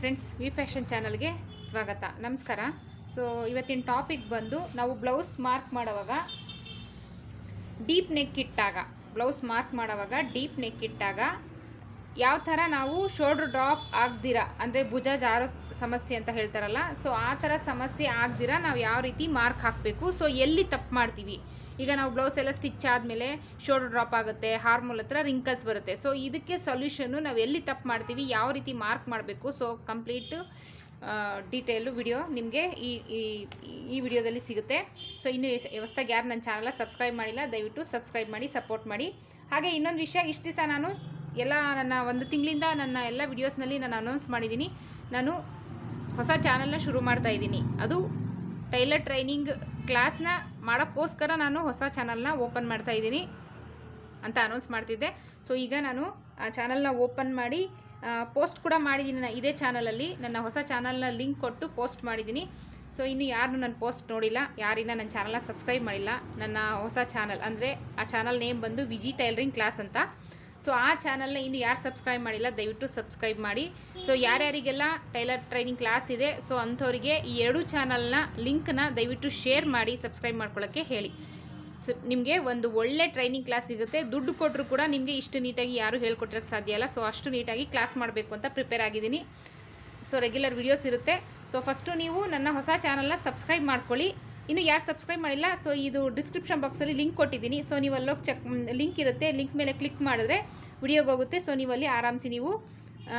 Friends V fashion ಚಾನಲ್ಗೆ ಸ್ವಾಗತ. ನಮಸ್ಕಾರ. ಸೊ ಇವತ್ತಿನ ಟಾಪಿಕ್ ಬಂದು ನಾವು ಬ್ಲೌಸ್ ಮಾರ್ಕ್ ಮಾಡೋವಾಗ ಡೀಪ್ ನೆಕ್ ಇಟ್ಟಾಗ ಬ್ಲೌಸ್ ಮಾರ್ಕ್ ಮಾಡೋವಾಗ ಡೀಪ್ ನೆಕ್ ಇಟ್ಟಾಗ ಯಾವ ಥರ ನಾವು ಶೋಲ್ಡ್ರ್ ಡ್ರಾಪ್ ಆಗ್ದಿರ, ಅಂದರೆ ಭುಜ ಜಾರೋ ಸಮಸ್ಯೆ ಅಂತ ಹೇಳ್ತಾರಲ್ಲ ಸೊ ಆ ಥರ ಸಮಸ್ಯೆ ಆಗ್ದಿರ, ನಾವು ಯಾವ ರೀತಿ ಮಾರ್ಕ್ ಹಾಕಬೇಕು? ಸೊ ಎಲ್ಲಿ ತಪ್ಪು ಮಾಡ್ತೀವಿ? ಈಗ ನಾವು ಬ್ಲೌಸ್ ಎಲ್ಲ ಸ್ಟಿಚ್ ಆದಮೇಲೆ ಶೋಲ್ಡರ್ ಡ್ರಾಪ್ ಆಗುತ್ತೆ ಹಾರ್ಮೋಲ್ ಹತ್ರ ರಿಂಕಲ್ಸ್ ಬರುತ್ತೆ. ಸೊ ಇದಕ್ಕೆ ಸೊಲ್ಯೂಷನ್ನು ನಾವು ಎಲ್ಲಿ ತಪ್ಪು ಮಾಡ್ತೀವಿ, ಯಾವ ರೀತಿ ಮಾರ್ಕ್ ಮಾಡಬೇಕು? ಸೊ ಕಂಪ್ಲೀಟ್ ಡೀಟೇಲು ವಿಡಿಯೋ ನಿಮಗೆ ಈ, ಈ- ವಿಡಿಯೋದಲ್ಲಿ ಸಿಗುತ್ತೆ. ಸೊ ಇನ್ನೂ ಹೊಸ್ದಾಗಿ ಯಾರು ನನ್ನ ಚಾನಲ್ಲ ಸಬ್ಸ್ಕ್ರೈಬ್ ಮಾಡಿಲ್ಲ, ದಯವಿಟ್ಟು ಸಬ್ಸ್ಕ್ರೈಬ್ ಮಾಡಿ ಸಪೋರ್ಟ್ ಮಾಡಿ. ಹಾಗೆ ಇನ್ನೊಂದು ವಿಷಯ, ಇಷ್ಟು ದಿವಸ ನಾನು ಎಲ್ಲ ನನ್ನ ಒಂದು ತಿಂಗಳಿಂದ ನನ್ನ ಎಲ್ಲ ವಿಡಿಯೋಸ್ನಲ್ಲಿ ನಾನು ಅನೌನ್ಸ್ ಮಾಡಿದ್ದೀನಿ. ನಾನು ಹೊಸ ಚಾನಲ್ನ ಶುರು ಮಾಡ್ತಾ ಇದ್ದೀನಿ. ಅದು ಟೈಲರ್ ಟ್ರೈನಿಂಗ್ ಕ್ಲಾಸ್ನ ಮಾಡೋಕ್ಕೋಸ್ಕರ ನಾನು ಹೊಸ ಚಾನಲ್ನ ಓಪನ್ ಮಾಡ್ತಾ ಇದ್ದೀನಿ ಅಂತ ಅನೌನ್ಸ್ ಮಾಡ್ತಿದ್ದೆ. ಸೊ ಈಗ ನಾನು, ಆ ಚಾನಲ್ನ ಓಪನ್ ಮಾಡಿ ಪೋಸ್ಟ್ ಕೂಡ ಮಾಡಿದ್ದೀನಿ. ನಾನು ಇದೇ ಚಾನಲಲ್ಲಿ ನನ್ನ ಹೊಸ ಚಾನಲ್ನ ಲಿಂಕ್ ಕೊಟ್ಟು ಪೋಸ್ಟ್ ಮಾಡಿದ್ದೀನಿ. ಸೊ ಇನ್ನು ಯಾರು ನನ್ನ ಪೋಸ್ಟ್ ನೋಡಿಲ್ಲ ಯಾರಿನ ನನ್ನ ಚಾನಲ್ನ ಸಬ್ಸ್ಕ್ರೈಬ್ ಮಾಡಿಲ್ಲ, ನನ್ನ ಹೊಸ ಚಾನಲ್ ಅಂದರೆ ಆ ಚಾನಲ್ ನೇಮ್ ಬಂದು ವಿಜಿ ಟೈಲರಿಂಗ್ ಕ್ಲಾಸ್ ಅಂತ. ಸೊ ಆ ಚಾನಲ್ನ ಇನ್ನು ಯಾರು ಸಬ್ಸ್ಕ್ರೈಬ್ ಮಾಡಿಲ್ಲ, ದಯವಿಟ್ಟು ಸಬ್ಸ್ಕ್ರೈಬ್ ಮಾಡಿ. ಸೊ ಯಾರ್ಯಾರಿಗೆಲ್ಲ ಟೈಲರ್ ಟ್ರೈನಿಂಗ್ ಕ್ಲಾಸ್ ಇದೆ ಸೊ ಅಂಥವರಿಗೆ ಈ ಎರಡು ಚಾನಲ್ನ ಲಿಂಕ್ನ ದಯವಿಟ್ಟು ಶೇರ್ ಮಾಡಿ ಸಬ್ಸ್ಕ್ರೈಬ್ ಮಾಡ್ಕೊಳ್ಳೋಕ್ಕೆ ಹೇಳಿ. ಸೊ ನಿಮಗೆ ಒಂದು ಒಳ್ಳೆ ಟ್ರೈನಿಂಗ್ ಕ್ಲಾಸ್ ಸಿಗುತ್ತೆ. ದುಡ್ಡು ಕೊಟ್ಟರು ಕೂಡ ನಿಮಗೆ ಇಷ್ಟು ನೀಟಾಗಿ ಯಾರು ಹೇಳ್ಕೊಟ್ರಕ್ಕೆ ಸಾಧ್ಯ ಇಲ್ಲ. ಸೊ ಅಷ್ಟು ನೀಟಾಗಿ ಕ್ಲಾಸ್ ಮಾಡಬೇಕು ಅಂತ ಪ್ರಿಪೇರ್ ಆಗಿದ್ದೀನಿ. ಸೊ ರೆಗ್ಯುಲರ್ ವಿಡಿಯೋಸ್ ಇರುತ್ತೆ. ಸೊ ಫಸ್ಟು ನೀವು ನನ್ನ ಹೊಸ ಚಾನಲ್ನ ಸಬ್ಸ್ಕ್ರೈಬ್ ಮಾಡ್ಕೊಳ್ಳಿ. ಇನ್ನು ಯಾರು ಸಬ್ಸ್ಕ್ರೈಬ್ ಮಾಡಿಲ್ಲ ಸೊ ಇದು ಡಿಸ್ಕ್ರಿಪ್ಷನ್ ಬಾಕ್ಸಲ್ಲಿ ಲಿಂಕ್ ಕೊಟ್ಟಿದ್ದೀನಿ. ಸೊ ನೀವು ಅಲ್ಲೋಗಿ ಚೆಕ್ ಲಿಂಕ್ ಇರುತ್ತೆ. ಲಿಂಕ್ ಮೇಲೆ ಕ್ಲಿಕ್ ಮಾಡಿದ್ರೆ ವಿಡಿಯೋಗೆ ಹೋಗುತ್ತೆ. ಸೊ ನೀವು ಅಲ್ಲಿ ಆರಾಮ್ಸಿ ನೀವು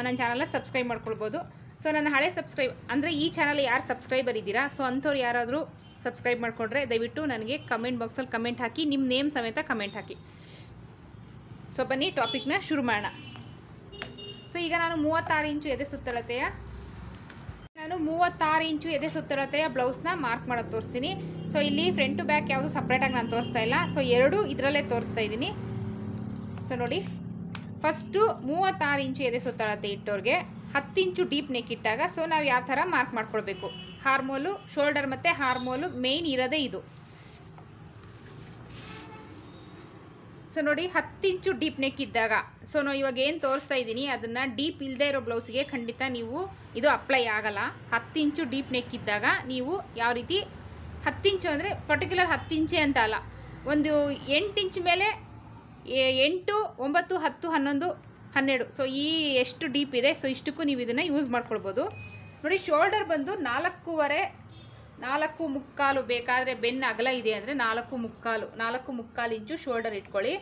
ನನ್ನ ಚಾನಲ್ನ ಸಬ್ಸ್ಕ್ರೈಬ್ ಮಾಡ್ಕೊಳ್ಬೋದು. ಸೊ ನನ್ನ ಹಳೆ ಸಬ್ಸ್ಕ್ರೈಬ್ ಅಂದರೆ ಈ ಚಾನಲ್ ಯಾರು ಸಬ್ಸ್ಕ್ರೈಬರ್ ಇದ್ದೀರಾ? ಸೊ ಅಂಥವ್ರು ಯಾರಾದರೂ ಸಬ್ಸ್ಕ್ರೈಬ್ ಮಾಡಿಕೊಂಡ್ರೆ ದಯವಿಟ್ಟು ನನಗೆ ಕಮೆಂಟ್ ಬಾಕ್ಸಲ್ಲಿ ಕಮೆಂಟ್ ಹಾಕಿ ನಿಮ್ಮ ನೇಮ್ ಸಮೇತ ಕಮೆಂಟ್ ಹಾಕಿ. ಸೊ ಬನ್ನಿ ಟಾಪಿಕ್ನ ಶುರು ಮಾಡೋಣ. ಸೊ ಈಗ ನಾನು ಮೂವತ್ತಾರು ಇಂಚು ಎದೆ ಸುತ್ತಳತೆಯ ನಾನು ಮೂವತ್ತಾರು ಇಂಚು ಎದೆ ಸುತ್ತಳತೆಯ ಬ್ಲೌಸ್ನ ಮಾರ್ಕ್ ಮಾಡೋದು ತೋರಿಸ್ತೀನಿ. ಸೊ ಇಲ್ಲಿ ಫ್ರಂಟ್ ಟು ಬ್ಯಾಕ್ ಯಾವುದು ಸಪ್ರೇಟಾಗಿ ನಾನು ತೋರಿಸ್ತಾ ಇಲ್ಲ. ಸೊ ಎರಡು ಇದರಲ್ಲೇ ತೋರಿಸ್ತಾ ಇದ್ದೀನಿ. ಸೊ ನೋಡಿ. ಫಸ್ಟು ಮೂವತ್ತಾರು ಇಂಚು ಎದೆ ಸುತ್ತಳತೆ ಇಟ್ಟೋರಿಗೆ ಹತ್ತು ಇಂಚು ಡೀಪ್ ನೆಕ್ ಇಟ್ಟಾಗ ಸೊ ನಾವು ಯಾವ ಥರ ಮಾರ್ಕ್ ಮಾಡ್ಕೊಳ್ಬೇಕು? ಹಾರ್ಮೋಲು ಶೋಲ್ಡರ್ ಮತ್ತು ಹಾರ್ಮೋಲು ಮೇಯ್ನ್ ಇರೋದೇ ಇದು. ಸೊ ನೋಡಿ, ಹತ್ತು ಇಂಚು ಡೀಪ್ ನೆಕ್ ಇದ್ದಾಗ. ಸೊ ನಾವು ಇವಾಗ ಏನು ತೋರಿಸ್ತಾ ಇದ್ದೀನಿ, ಅದನ್ನು ಡೀಪ್ ಇಲ್ಲದೆ ಇರೋ ಬ್ಲೌಸ್ಗೆ ಖಂಡಿತ ನೀವು ಇದು ಅಪ್ಲೈ ಆಗಲ್ಲ. ಹತ್ತು ಇಂಚು ಡೀಪ್ ನೆಕ್ ಇದ್ದಾಗ ನೀವು ಯಾವ ರೀತಿ, ಹತ್ತು ಇಂಚು ಅಂದರೆ ಪರ್ಟಿಕ್ಯುಲರ್ ಹತ್ತು ಇಂಚೆ ಅಂತ ಅಲ್ಲ. ಒಂದು ಎಂಟು ಇಂಚ್ ಮೇಲೆ ಎಂಟು, ಒಂಬತ್ತು, ಹತ್ತು, ಹನ್ನೊಂದು, ಹನ್ನೆರಡು. ಸೊ ಈ ಎಷ್ಟು ಡೀಪ್ ಇದೆ ಸೊ ಇಷ್ಟಕ್ಕೂ ನೀವು ಇದನ್ನು ಯೂಸ್ ಮಾಡ್ಕೊಳ್ಬೋದು. ನೋಡಿ ಶೋಲ್ಡರ್ ಬಂದು ನಾಲ್ಕೂವರೆ ನಾಲ್ಕು ಮುಕ್ಕಾಲು ಬೇಕಾದರೆ ಬೆನ್ನು ಅಗಲ ಇದೆ ಅಂದರೆ ನಾಲ್ಕು ಮುಕ್ಕಾಲು ನಾಲ್ಕು ಮುಕ್ಕಾಲು ಇಂಚು ಶೋಲ್ಡರ್ ಇಟ್ಕೊಳ್ಳಿ.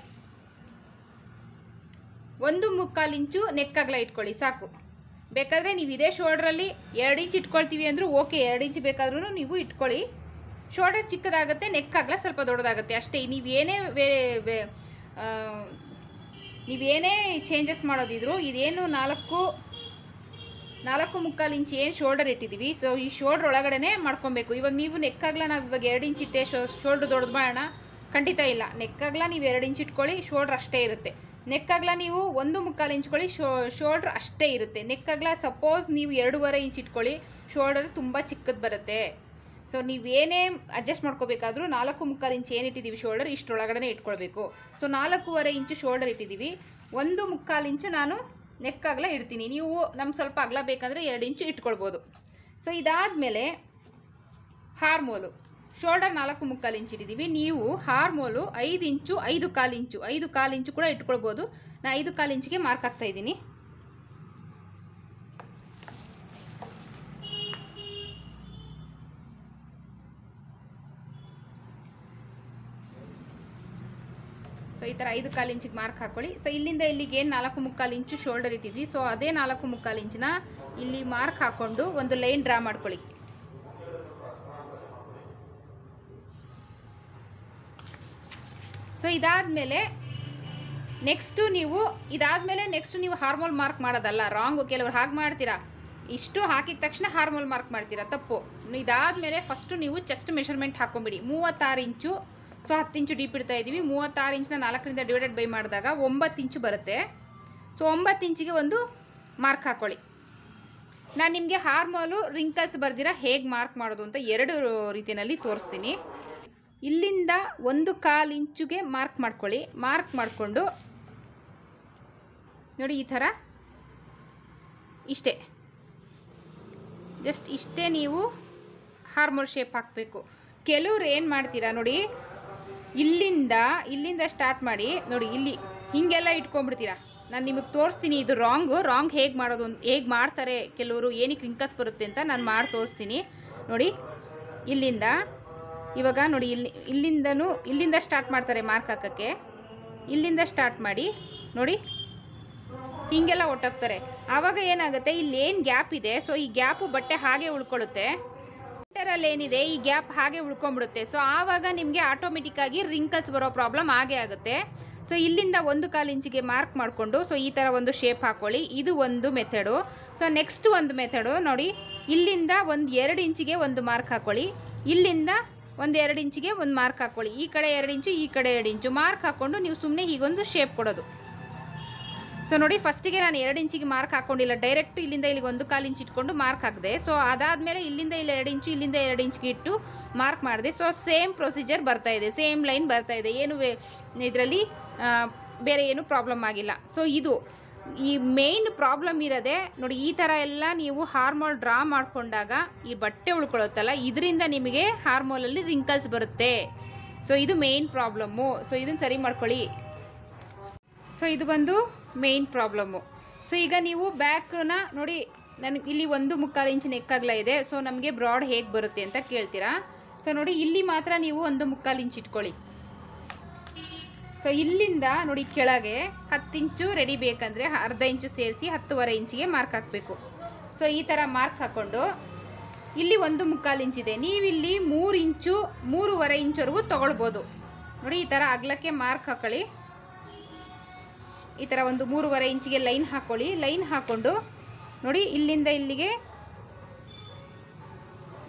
ಒಂದು ಮುಕ್ಕಾಲು ಇಂಚು ನೆಕ್ ಅಗಲ ಇಟ್ಕೊಳ್ಳಿ, ಸಾಕು. ಬೇಕಾದರೆ ನೀವು ಇದೇ ಶೋಲ್ಡ್ರಲ್ಲಿ ಎರಡು ಇಂಚ್ ಇಟ್ಕೊಳ್ತೀವಿ ಅಂದರೂ ಓಕೆ, ಎರಡು ಇಂಚ್ ಬೇಕಾದ್ರೂ ನೀವು ಇಟ್ಕೊಳ್ಳಿ. ಶೋಲ್ಡರ್ ಚಿಕ್ಕದಾಗುತ್ತೆ, ನೆಕ್ ಅಗಲ ಸ್ವಲ್ಪ ದೊಡ್ಡದಾಗುತ್ತೆ. ಅಷ್ಟೇ ನೀವೇನೇ ಬೇರೆ ನೀವೇನೇ ಚೇಂಜಸ್ ಮಾಡೋದಿದ್ರು, ಇದೇನು ನಾಲ್ಕು ನಾಲ್ಕು ಮುಕ್ಕಾಲು ಇಂಚ್ ಏನು ಶೋಲ್ಡರ್ ಇಟ್ಟಿದ್ದೀವಿ ಸೊ ಈ ಶೋಲ್ಡ್ರ್ ಒಳಗಡೆನೇ ಮಾಡ್ಕೊಬೇಕು. ಇವಾಗ ನೀವು ನೆಕ್ಕಾಗ್ಲ ನಾವು ಇವಾಗ ಎರಡು ಇಂಚ್ ಇಟ್ಟೆ ಶೋ ಶೋಲ್ಡ್ರ್ ದೊಡ್ಡದು ಮಾಡೋಣ. ಖಂಡಿತ ಇಲ್ಲ. ನೆಕ್ಕಾಗ್ಲ ನೀವು ಎರಡು ಇಂಚ್ ಇಟ್ಕೊಳ್ಳಿ ಶೋಲ್ಡ್ರ್ ಅಷ್ಟೇ ಇರುತ್ತೆ. ನೆಕ್ಕಾಗ್ಲ ನೀವು ಒಂದು ಮುಕ್ಕಾಲು ಇಂಚ್ಕೊಳ್ಳಿ ಶೋ ಶೋಲ್ಡ್ರ್ ಅಷ್ಟೇ ಇರುತ್ತೆ. ನೆಕ್ಕಾಗ್ಲ ಸಪೋಸ್ ನೀವು ಎರಡೂವರೆ ಇಂಚ್ ಇಟ್ಕೊಳ್ಳಿ ಶೋಲ್ಡರ್ ತುಂಬ ಚಿಕ್ಕದು ಬರುತ್ತೆ. ಸೊ ನೀವೇನೇ ಅಡ್ಜಸ್ಟ್ ಮಾಡ್ಕೋಬೇಕಾದ್ರೂ ನಾಲ್ಕು ಮುಕ್ಕಾಲು ಇಂಚ್ ಏನು ಇಟ್ಟಿದ್ದೀವಿ ಶೋಲ್ಡರ್ ಇಷ್ಟರೊಳಗಡೆ ಇಟ್ಕೊಳ್ಬೇಕು. ಸೊ ನಾಲ್ಕೂವರೆ ಇಂಚು ಶೋಲ್ಡರ್ ಇಟ್ಟಿದ್ದೀವಿ ಒಂದು ಮುಕ್ಕಾಲು ಇಂಚು ನಾನು ನೆಕ್ ಅಗಲ ಇಡ್ತೀನಿ. ನೀವು ನಮ್ಗೆ ಸ್ವಲ್ಪ ಅಗಲ ಬೇಕಂದರೆ ಎರಡು ಇಂಚು ಇಟ್ಕೊಳ್ಬೋದು. ಸೊ ಇದಾದಮೇಲೆ ಹಾರ್ಮೋಲು. ಶೋಲ್ಡರ್ ನಾಲ್ಕು ಮುಕ್ಕಾಲು ಇಂಚು ಇಟ್ಟಿದ್ದೀವಿ ನೀವು ಹಾರ್ಮೋಲು ಐದು ಇಂಚು ಐದು ಕಾಲು ಇಂಚು, ಐದು ಕಾಲು ಇಂಚು ಕೂಡ ಇಟ್ಕೊಳ್ಬೋದು. ನಾನು ಐದು ಕಾಲು ಇಂಚಿಗೆ ಮಾರ್ಕ್ ಆಗ್ತಾ ಸೊ ಈ ಥರ ಐದು ಕಾಲು ಇಂಚಿಗೆ ಮಾರ್ಕ್ ಹಾಕೊಳ್ಳಿ. ಸೊ ಇಲ್ಲಿಂದ ಇಲ್ಲಿಗೆ ಏನು ನಾಲ್ಕು ಮುಕ್ಕಾಲು ಇಂಚು ಶೋಲ್ಡರ್ ಇಟ್ಟಿದ್ವಿ. ಸೊ ಅದೇ ನಾಲ್ಕು ಮುಕ್ಕಾಲು ಇಂಚಿನ ಇಲ್ಲಿ ಮಾರ್ಕ್ ಹಾಕ್ಕೊಂಡು ಒಂದು ಲೈನ್ ಡ್ರಾ ಮಾಡ್ಕೊಳ್ಳಿ. ಸೊ ಇದಾದಮೇಲೆ ನೆಕ್ಸ್ಟು ನೀವು, ಇದಾದಮೇಲೆ ನೆಕ್ಸ್ಟ್ ನೀವು ಹಾರ್ಮೋಲ್ ಮಾರ್ಕ್ ಮಾಡೋದಲ್ಲ ರಾಂಗು ಕೆಲವರು ಹಾಗೆ ಮಾಡ್ತೀರಾ? ಇಷ್ಟು ಹಾಕಿದ ತಕ್ಷಣ ಹಾರ್ಮೋಲ್ ಮಾರ್ಕ್ ಮಾಡ್ತೀರಾ? ತಪ್ಪು. ಇದಾದಮೇಲೆ ಫಸ್ಟು ನೀವು ಚೆಸ್ಟ್ ಮೆಷರ್ಮೆಂಟ್ ಹಾಕೊಂಬಿಡಿ ಮೂವತ್ತಾರು ಇಂಚು ಸೊ ಹತ್ತು ಇಂಚು ಡೀಪ್ ಇಡ್ತಾ ಇದ್ದೀವಿ. ಮೂವತ್ತಾರು ಇಂಚಿನ ನಾಲ್ಕರಿಂದ ಡಿವೈಡೆಡ್ ಬೈ ಮಾಡಿದಾಗ ಒಂಬತ್ತು ಇಂಚು ಬರುತ್ತೆ. ಸೊ ಒಂಬತ್ತು ಇಂಚಿಗೆ ಒಂದು ಮಾರ್ಕ್ ಹಾಕೊಳ್ಳಿ. ನಾನು ನಿಮಗೆ ಹಾರ್ಮೋಲು ರಿಂಕಲ್ಸ್ ಬರ್ದಿರ ಹೇಗೆ ಮಾರ್ಕ್ ಮಾಡೋದು ಅಂತ ಎರಡು ರೀತಿಯಲ್ಲಿ ತೋರಿಸ್ತೀನಿ. ಇಲ್ಲಿಂದ ಒಂದು ಕಾಲು ಇಂಚುಗೆ ಮಾರ್ಕ್ ಮಾಡ್ಕೊಳ್ಳಿ. ಮಾರ್ಕ್ ಮಾಡಿಕೊಂಡು ನೋಡಿ ಈ ಥರ ಇಷ್ಟೇ. ಜಸ್ಟ್ ಇಷ್ಟೇ ನೀವು ಹಾರ್ಮೋಲ್ ಶೇಪ್ ಹಾಕಬೇಕು. ಕೆಲವ್ರು ಏನು ಮಾಡ್ತೀರಾ ನೋಡಿ ಇಲ್ಲಿಂದ ಇಲ್ಲಿಂದ ಸ್ಟಾರ್ಟ್ ಮಾಡಿ, ನೋಡಿ ಇಲ್ಲಿ, ಹೀಗೆಲ್ಲ ಇಟ್ಕೊಂಡ್ಬಿಡ್ತೀರಾ? ನಾನು ನಿಮಗೆ ತೋರಿಸ್ತೀನಿ, ಇದು ರಾಂಗು ರಾಂಗ್ ಹೇಗೆ ಮಾಡೋದು ಹೇಗೆ ಮಾಡ್ತಾರೆ ಕೆಲವರು, ಏನಕ್ಕೆ ರಿಂಕಸ್ ಬರುತ್ತೆ ಅಂತ ನಾನು ಮಾಡಿ ತೋರಿಸ್ತೀನಿ. ನೋಡಿ, ಇಲ್ಲಿಂದ, ಇವಾಗ ನೋಡಿ, ಇಲ್ಲಿ, ಇಲ್ಲಿಂದನೂ, ಇಲ್ಲಿಂದ ಸ್ಟಾರ್ಟ್ ಮಾಡ್ತಾರೆ ಮಾರ್ಕ್ ಹಾಕೋಕ್ಕೆ. ಇಲ್ಲಿಂದ ಸ್ಟಾರ್ಟ್ ಮಾಡಿ, ನೋಡಿ, ಹೀಗೆಲ್ಲ ಒಟ್ಟೋಗ್ತಾರೆ. ಆವಾಗ ಏನಾಗುತ್ತೆ, ಇಲ್ಲಿ ಏನು ಗ್ಯಾಪ್ ಇದೆ ಸೊ ಈ ಗ್ಯಾಪು ಬಟ್ಟೆ ಹಾಗೆ ಉಳ್ಕೊಳ್ಳುತ್ತೆ. ಏನಿದೆ ಈ ಗ್ಯಾಪ್ ಹಾಗೆ ಉಳ್ಕೊಂಡ್ಬಿಡುತ್ತೆ. ಸೊ ಆವಾಗ ನಿಮಗೆ ಆಟೋಮೆಟಿಕ್ಕಾಗಿ ರಿಂಕಲ್ಸ್ ಬರೋ ಪ್ರಾಬ್ಲಮ್ ಹಾಗೆ ಆಗುತ್ತೆ. ಸೊ ಇಲ್ಲಿಂದ ಒಂದು ಕಾಲು ಇಂಚಿಗೆ ಮಾರ್ಕ್ ಮಾಡಿಕೊಂಡು ಸೊ ಈ ಥರ ಒಂದು ಶೇಪ್ ಹಾಕ್ಕೊಳ್ಳಿ ಇದು ಒಂದು ಮೆಥಡು ಸೊ ನೆಕ್ಸ್ಟ್ ಒಂದು ಮೆಥಡು ನೋಡಿ, ಇಲ್ಲಿಂದ ಒಂದು ಎರಡು ಇಂಚಿಗೆ ಒಂದು ಮಾರ್ಕ್ ಹಾಕ್ಕೊಳ್ಳಿ ಇಲ್ಲಿಂದ ಒಂದು ಎರಡು ಇಂಚಿಗೆ ಒಂದು ಮಾರ್ಕ್ ಹಾಕ್ಕೊಳ್ಳಿ ಈ ಕಡೆ ಎರಡು ಇಂಚು, ಈ ಕಡೆ ಎರಡು ಇಂಚು. ಮಾರ್ಕ್ ಹಾಕ್ಕೊಂಡು ನೀವು ಸುಮ್ಮನೆ ಹೀಗೊಂದು ಶೇಪ್ ಕೊಡೋದು. ಸೊ ನೋಡಿ ಫಸ್ಟಿಗೆ ನಾನು ಎರಡು ಇಂಚಿಗೆ ಮಾರ್ಕ್ ಹಾಕೊಂಡಿಲ್ಲ. ಡೈರೆಕ್ಟ್ ಇಲ್ಲಿಂದ ಇಲ್ಲಿಗೆ ಒಂದು ಕಾಲು ಇಂಚ್ ಇಟ್ಕೊಂಡು ಮಾರ್ಕ್ ಹಾಕಿದೆ. ಸೊ ಅದಾದಮೇಲೆ ಇಲ್ಲಿಂದ ಇಲ್ಲಿ ಎರಡು ಇಂಚು, ಇಲ್ಲಿಂದ ಎರಡು ಇಂಚ್ಗೆ ಇಟ್ಟು ಮಾರ್ಕ್ ಮಾಡಿದೆ. ಸೊ ಸೇಮ್ ಪ್ರೊಸೀಜರ್ ಬರ್ತಾ ಇದೆ. ಸೇಮ್ ಲೈನ್ ಬರ್ತಾ ಇದೆ. ಏನು ಇದರಲ್ಲಿ ಬೇರೆ ಏನು ಪ್ರಾಬ್ಲಮ್ ಆಗಿಲ್ಲ. ಸೊ ಇದು, ಈ ಮೇಯ್ನ್ ಪ್ರಾಬ್ಲಮ್ ಇರೋದೆ, ನೋಡಿ, ಈ ಥರ ಎಲ್ಲ ನೀವು ಹಾರ್ಮೋಲ್ ಡ್ರಾ ಮಾಡಿಕೊಂಡಾಗ ಈ ಬಟ್ಟೆ ಉಳ್ಕೊಳ್ಳುತ್ತಲ್ಲ, ಇದರಿಂದ ನಿಮಗೆ ಹಾರ್ಮೋಲಲ್ಲಿ ರಿಂಕಲ್ಸ್ ಬರುತ್ತೆ. ಸೊ ಇದು ಮೇಯ್ನ್ ಪ್ರಾಬ್ಲಮ್ಮು ಸೊ ಇದನ್ನು ಸರಿ ಮಾಡ್ಕೊಳ್ಳಿ. ಸೊ ಇದು ಬಂದು ಮೇಯ್ನ್ ಪ್ರಾಬ್ಲಮ್ಮು ಸೊ ಈಗ ನೀವು ಬ್ಯಾಕನ್ನ ನೋಡಿ ನನಗೆ ಇಲ್ಲಿ ಒಂದು ಮುಕ್ಕಾಲು ಇಂಚ್ ನೆಕ್ಕಾಗ್ಲ ಇದೆ. ಸೊ ನಮಗೆ ಬ್ರಾಡ್ ಹೇಗೆ ಬರುತ್ತೆ ಅಂತ ಕೇಳ್ತೀರಾ? ಸೊ ನೋಡಿ, ಇಲ್ಲಿ ಮಾತ್ರ ನೀವು ಒಂದು ಮುಕ್ಕಾಲು ಇಂಚ್ ಇಟ್ಕೊಳ್ಳಿ. ಸೊ ಇಲ್ಲಿಂದ ನೋಡಿ ಕೆಳಗೆ ಹತ್ತು ಇಂಚು ರೆಡಿ ಬೇಕಂದರೆ ಅರ್ಧ ಇಂಚು ಸೇರಿಸಿ ಹತ್ತುವರೆ ಇಂಚಿಗೆ ಮಾರ್ಕ್ ಹಾಕಬೇಕು. ಸೊ ಈ ಥರ ಮಾರ್ಕ್ ಹಾಕ್ಕೊಂಡು ಇಲ್ಲಿ ಒಂದು ಮುಕ್ಕಾಲು ಇಂಚಿದೆ ನೀವಿಲ್ಲಿ ಮೂರು ಇಂಚು, ಮೂರುವರೆ ಇಂಚವರೆಗೂ ತೊಗೊಳ್ಬೋದು. ನೋಡಿ, ಈ ಥರ ಅಗಲಕ್ಕೆ ಮಾರ್ಕ್ ಹಾಕೊಳ್ಳಿ. ಈ ಥರ ಒಂದು ಮೂರುವರೆ ಇಂಚಿಗೆ ಲೈನ್ ಹಾಕ್ಕೊಳ್ಳಿ ಲೈನ್ ಹಾಕ್ಕೊಂಡು ನೋಡಿ, ಇಲ್ಲಿಂದ ಇಲ್ಲಿಗೆ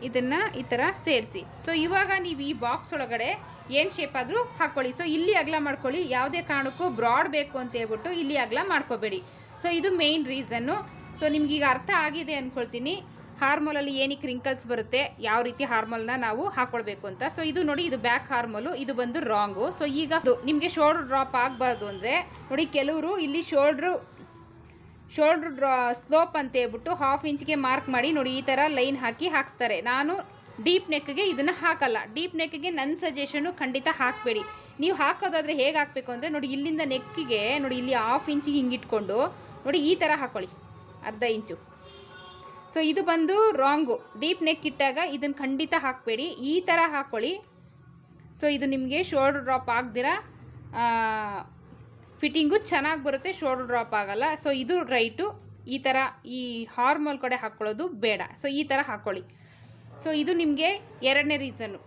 ಇದನ್ನು ಈ ಥರ ಸೇರಿಸಿ. ಸೊ ಇವಾಗ ನೀವು ಈ ಬಾಕ್ಸ್ ಒಳಗಡೆ ಏನು ಶೇಪ್ ಆದರೂ ಹಾಕ್ಕೊಳ್ಳಿ ಸೊ ಇಲ್ಲಿ ಅಗಲ ಮಾಡ್ಕೊಳ್ಳಿ. ಯಾವುದೇ ಕಾರಣಕ್ಕೂ ಬ್ರಾಡ್ ಬೇಕು ಅಂತ ಹೇಳ್ಬಿಟ್ಟು ಇಲ್ಲಿ ಅಗಲ ಮಾಡ್ಕೋಬೇಡಿ. ಸೊ ಇದು ಮೇಯ್ನ್ ರೀಸನ್ನು ಸೊ ನಿಮ್ಗೆ ಈಗ ಅರ್ಥ ಆಗಿದೆ ಅಂದ್ಕೊಳ್ತೀನಿ ಹಾರ್ಮೋಲಲ್ಲಿ ಏನಕ್ಕೆ ರಿಂಕಲ್ಸ್ ಬರುತ್ತೆ, ಯಾವ ರೀತಿ ಹಾರ್ಮೋಲ್ನ ನಾವು ಹಾಕೊಳ್ಬೇಕು ಅಂತ. ಸೊ ಇದು ನೋಡಿ, ಇದು ಬ್ಯಾಕ್ ಹಾರ್ಮೋಲು, ಇದು ಬಂದು ರಾಂಗು ಸೊ ಈಗ ನಿಮಗೆ ಶೋಲ್ಡ್ರ್ ಡ್ರಾಪ್ ಆಗಬಾರ್ದು ಅಂದರೆ, ನೋಡಿ ಕೆಲವರು ಇಲ್ಲಿ ಶೋಲ್ಡ್ರು ಶೋಲ್ಡ್ರ್ ಡ್ರಾ ಸ್ಲೋಪ್ ಅಂತ ಹೇಳ್ಬಿಟ್ಟು ಹಾಫ್ ಇಂಚ್ಗೆ ಮಾರ್ಕ್ ಮಾಡಿ ನೋಡಿ, ಈ ಥರ ಲೈನ್ ಹಾಕಿ ಹಾಕ್ಸ್ತಾರೆ. ನಾನು ಡೀಪ್ ನೆಕ್ಗೆ ಇದನ್ನು ಹಾಕಲ್ಲ. ಡೀಪ್ ನೆಕ್ಗೆ ನನ್ನ ಸಜೆಷನು ಖಂಡಿತ ಹಾಕಬೇಡಿ. ನೀವು ಹಾಕೋದಾದರೆ ಹೇಗೆ ಹಾಕಬೇಕು ಅಂದರೆ, ನೋಡಿ ಇಲ್ಲಿಂದ ನೆಕ್ಕಿಗೆ ನೋಡಿ ಇಲ್ಲಿ ಹಾಫ್ ಇಂಚಿಗೆ ಹಿಂಗಿಟ್ಕೊಂಡು ನೋಡಿ ಈ ಥರ ಹಾಕ್ಕೊಳ್ಳಿ ಅರ್ಧ ಇಂಚು ಸೊ ಇದು ಬಂದು ರಾಂಗು ಡೀಪ್ ನೆಕ್ ಇಟ್ಟಾಗ ಇದನ್ನು ಖಂಡಿತ ಹಾಕಬೇಡಿ. ಈ ಥರ ಹಾಕ್ಕೊಳ್ಳಿ ಸೊ ಇದು ನಿಮಗೆ ಶೋಲ್ಡ್ರ್ ಡ್ರಾಪ್ ಆಗ್ದಿರ ಫಿಟ್ಟಿಂಗು ಚೆನ್ನಾಗಿ ಬರುತ್ತೆ ಶೋಲ್ಡ್ರ್ ಡ್ರಾಪ್ ಆಗಲ್ಲ. ಸೊ ಇದು ರೈಟು ಈ ಥರ ಈ ಹಾರ್ಮೋಲ್ ಕಡೆ ಹಾಕ್ಕೊಳ್ಳೋದು ಬೇಡ. ಸೊ ಈ ಥರ ಹಾಕ್ಕೊಳ್ಳಿ ಸೊ ಇದು ನಿಮಗೆ ಎರಡನೇ ರೀಸನ್ನು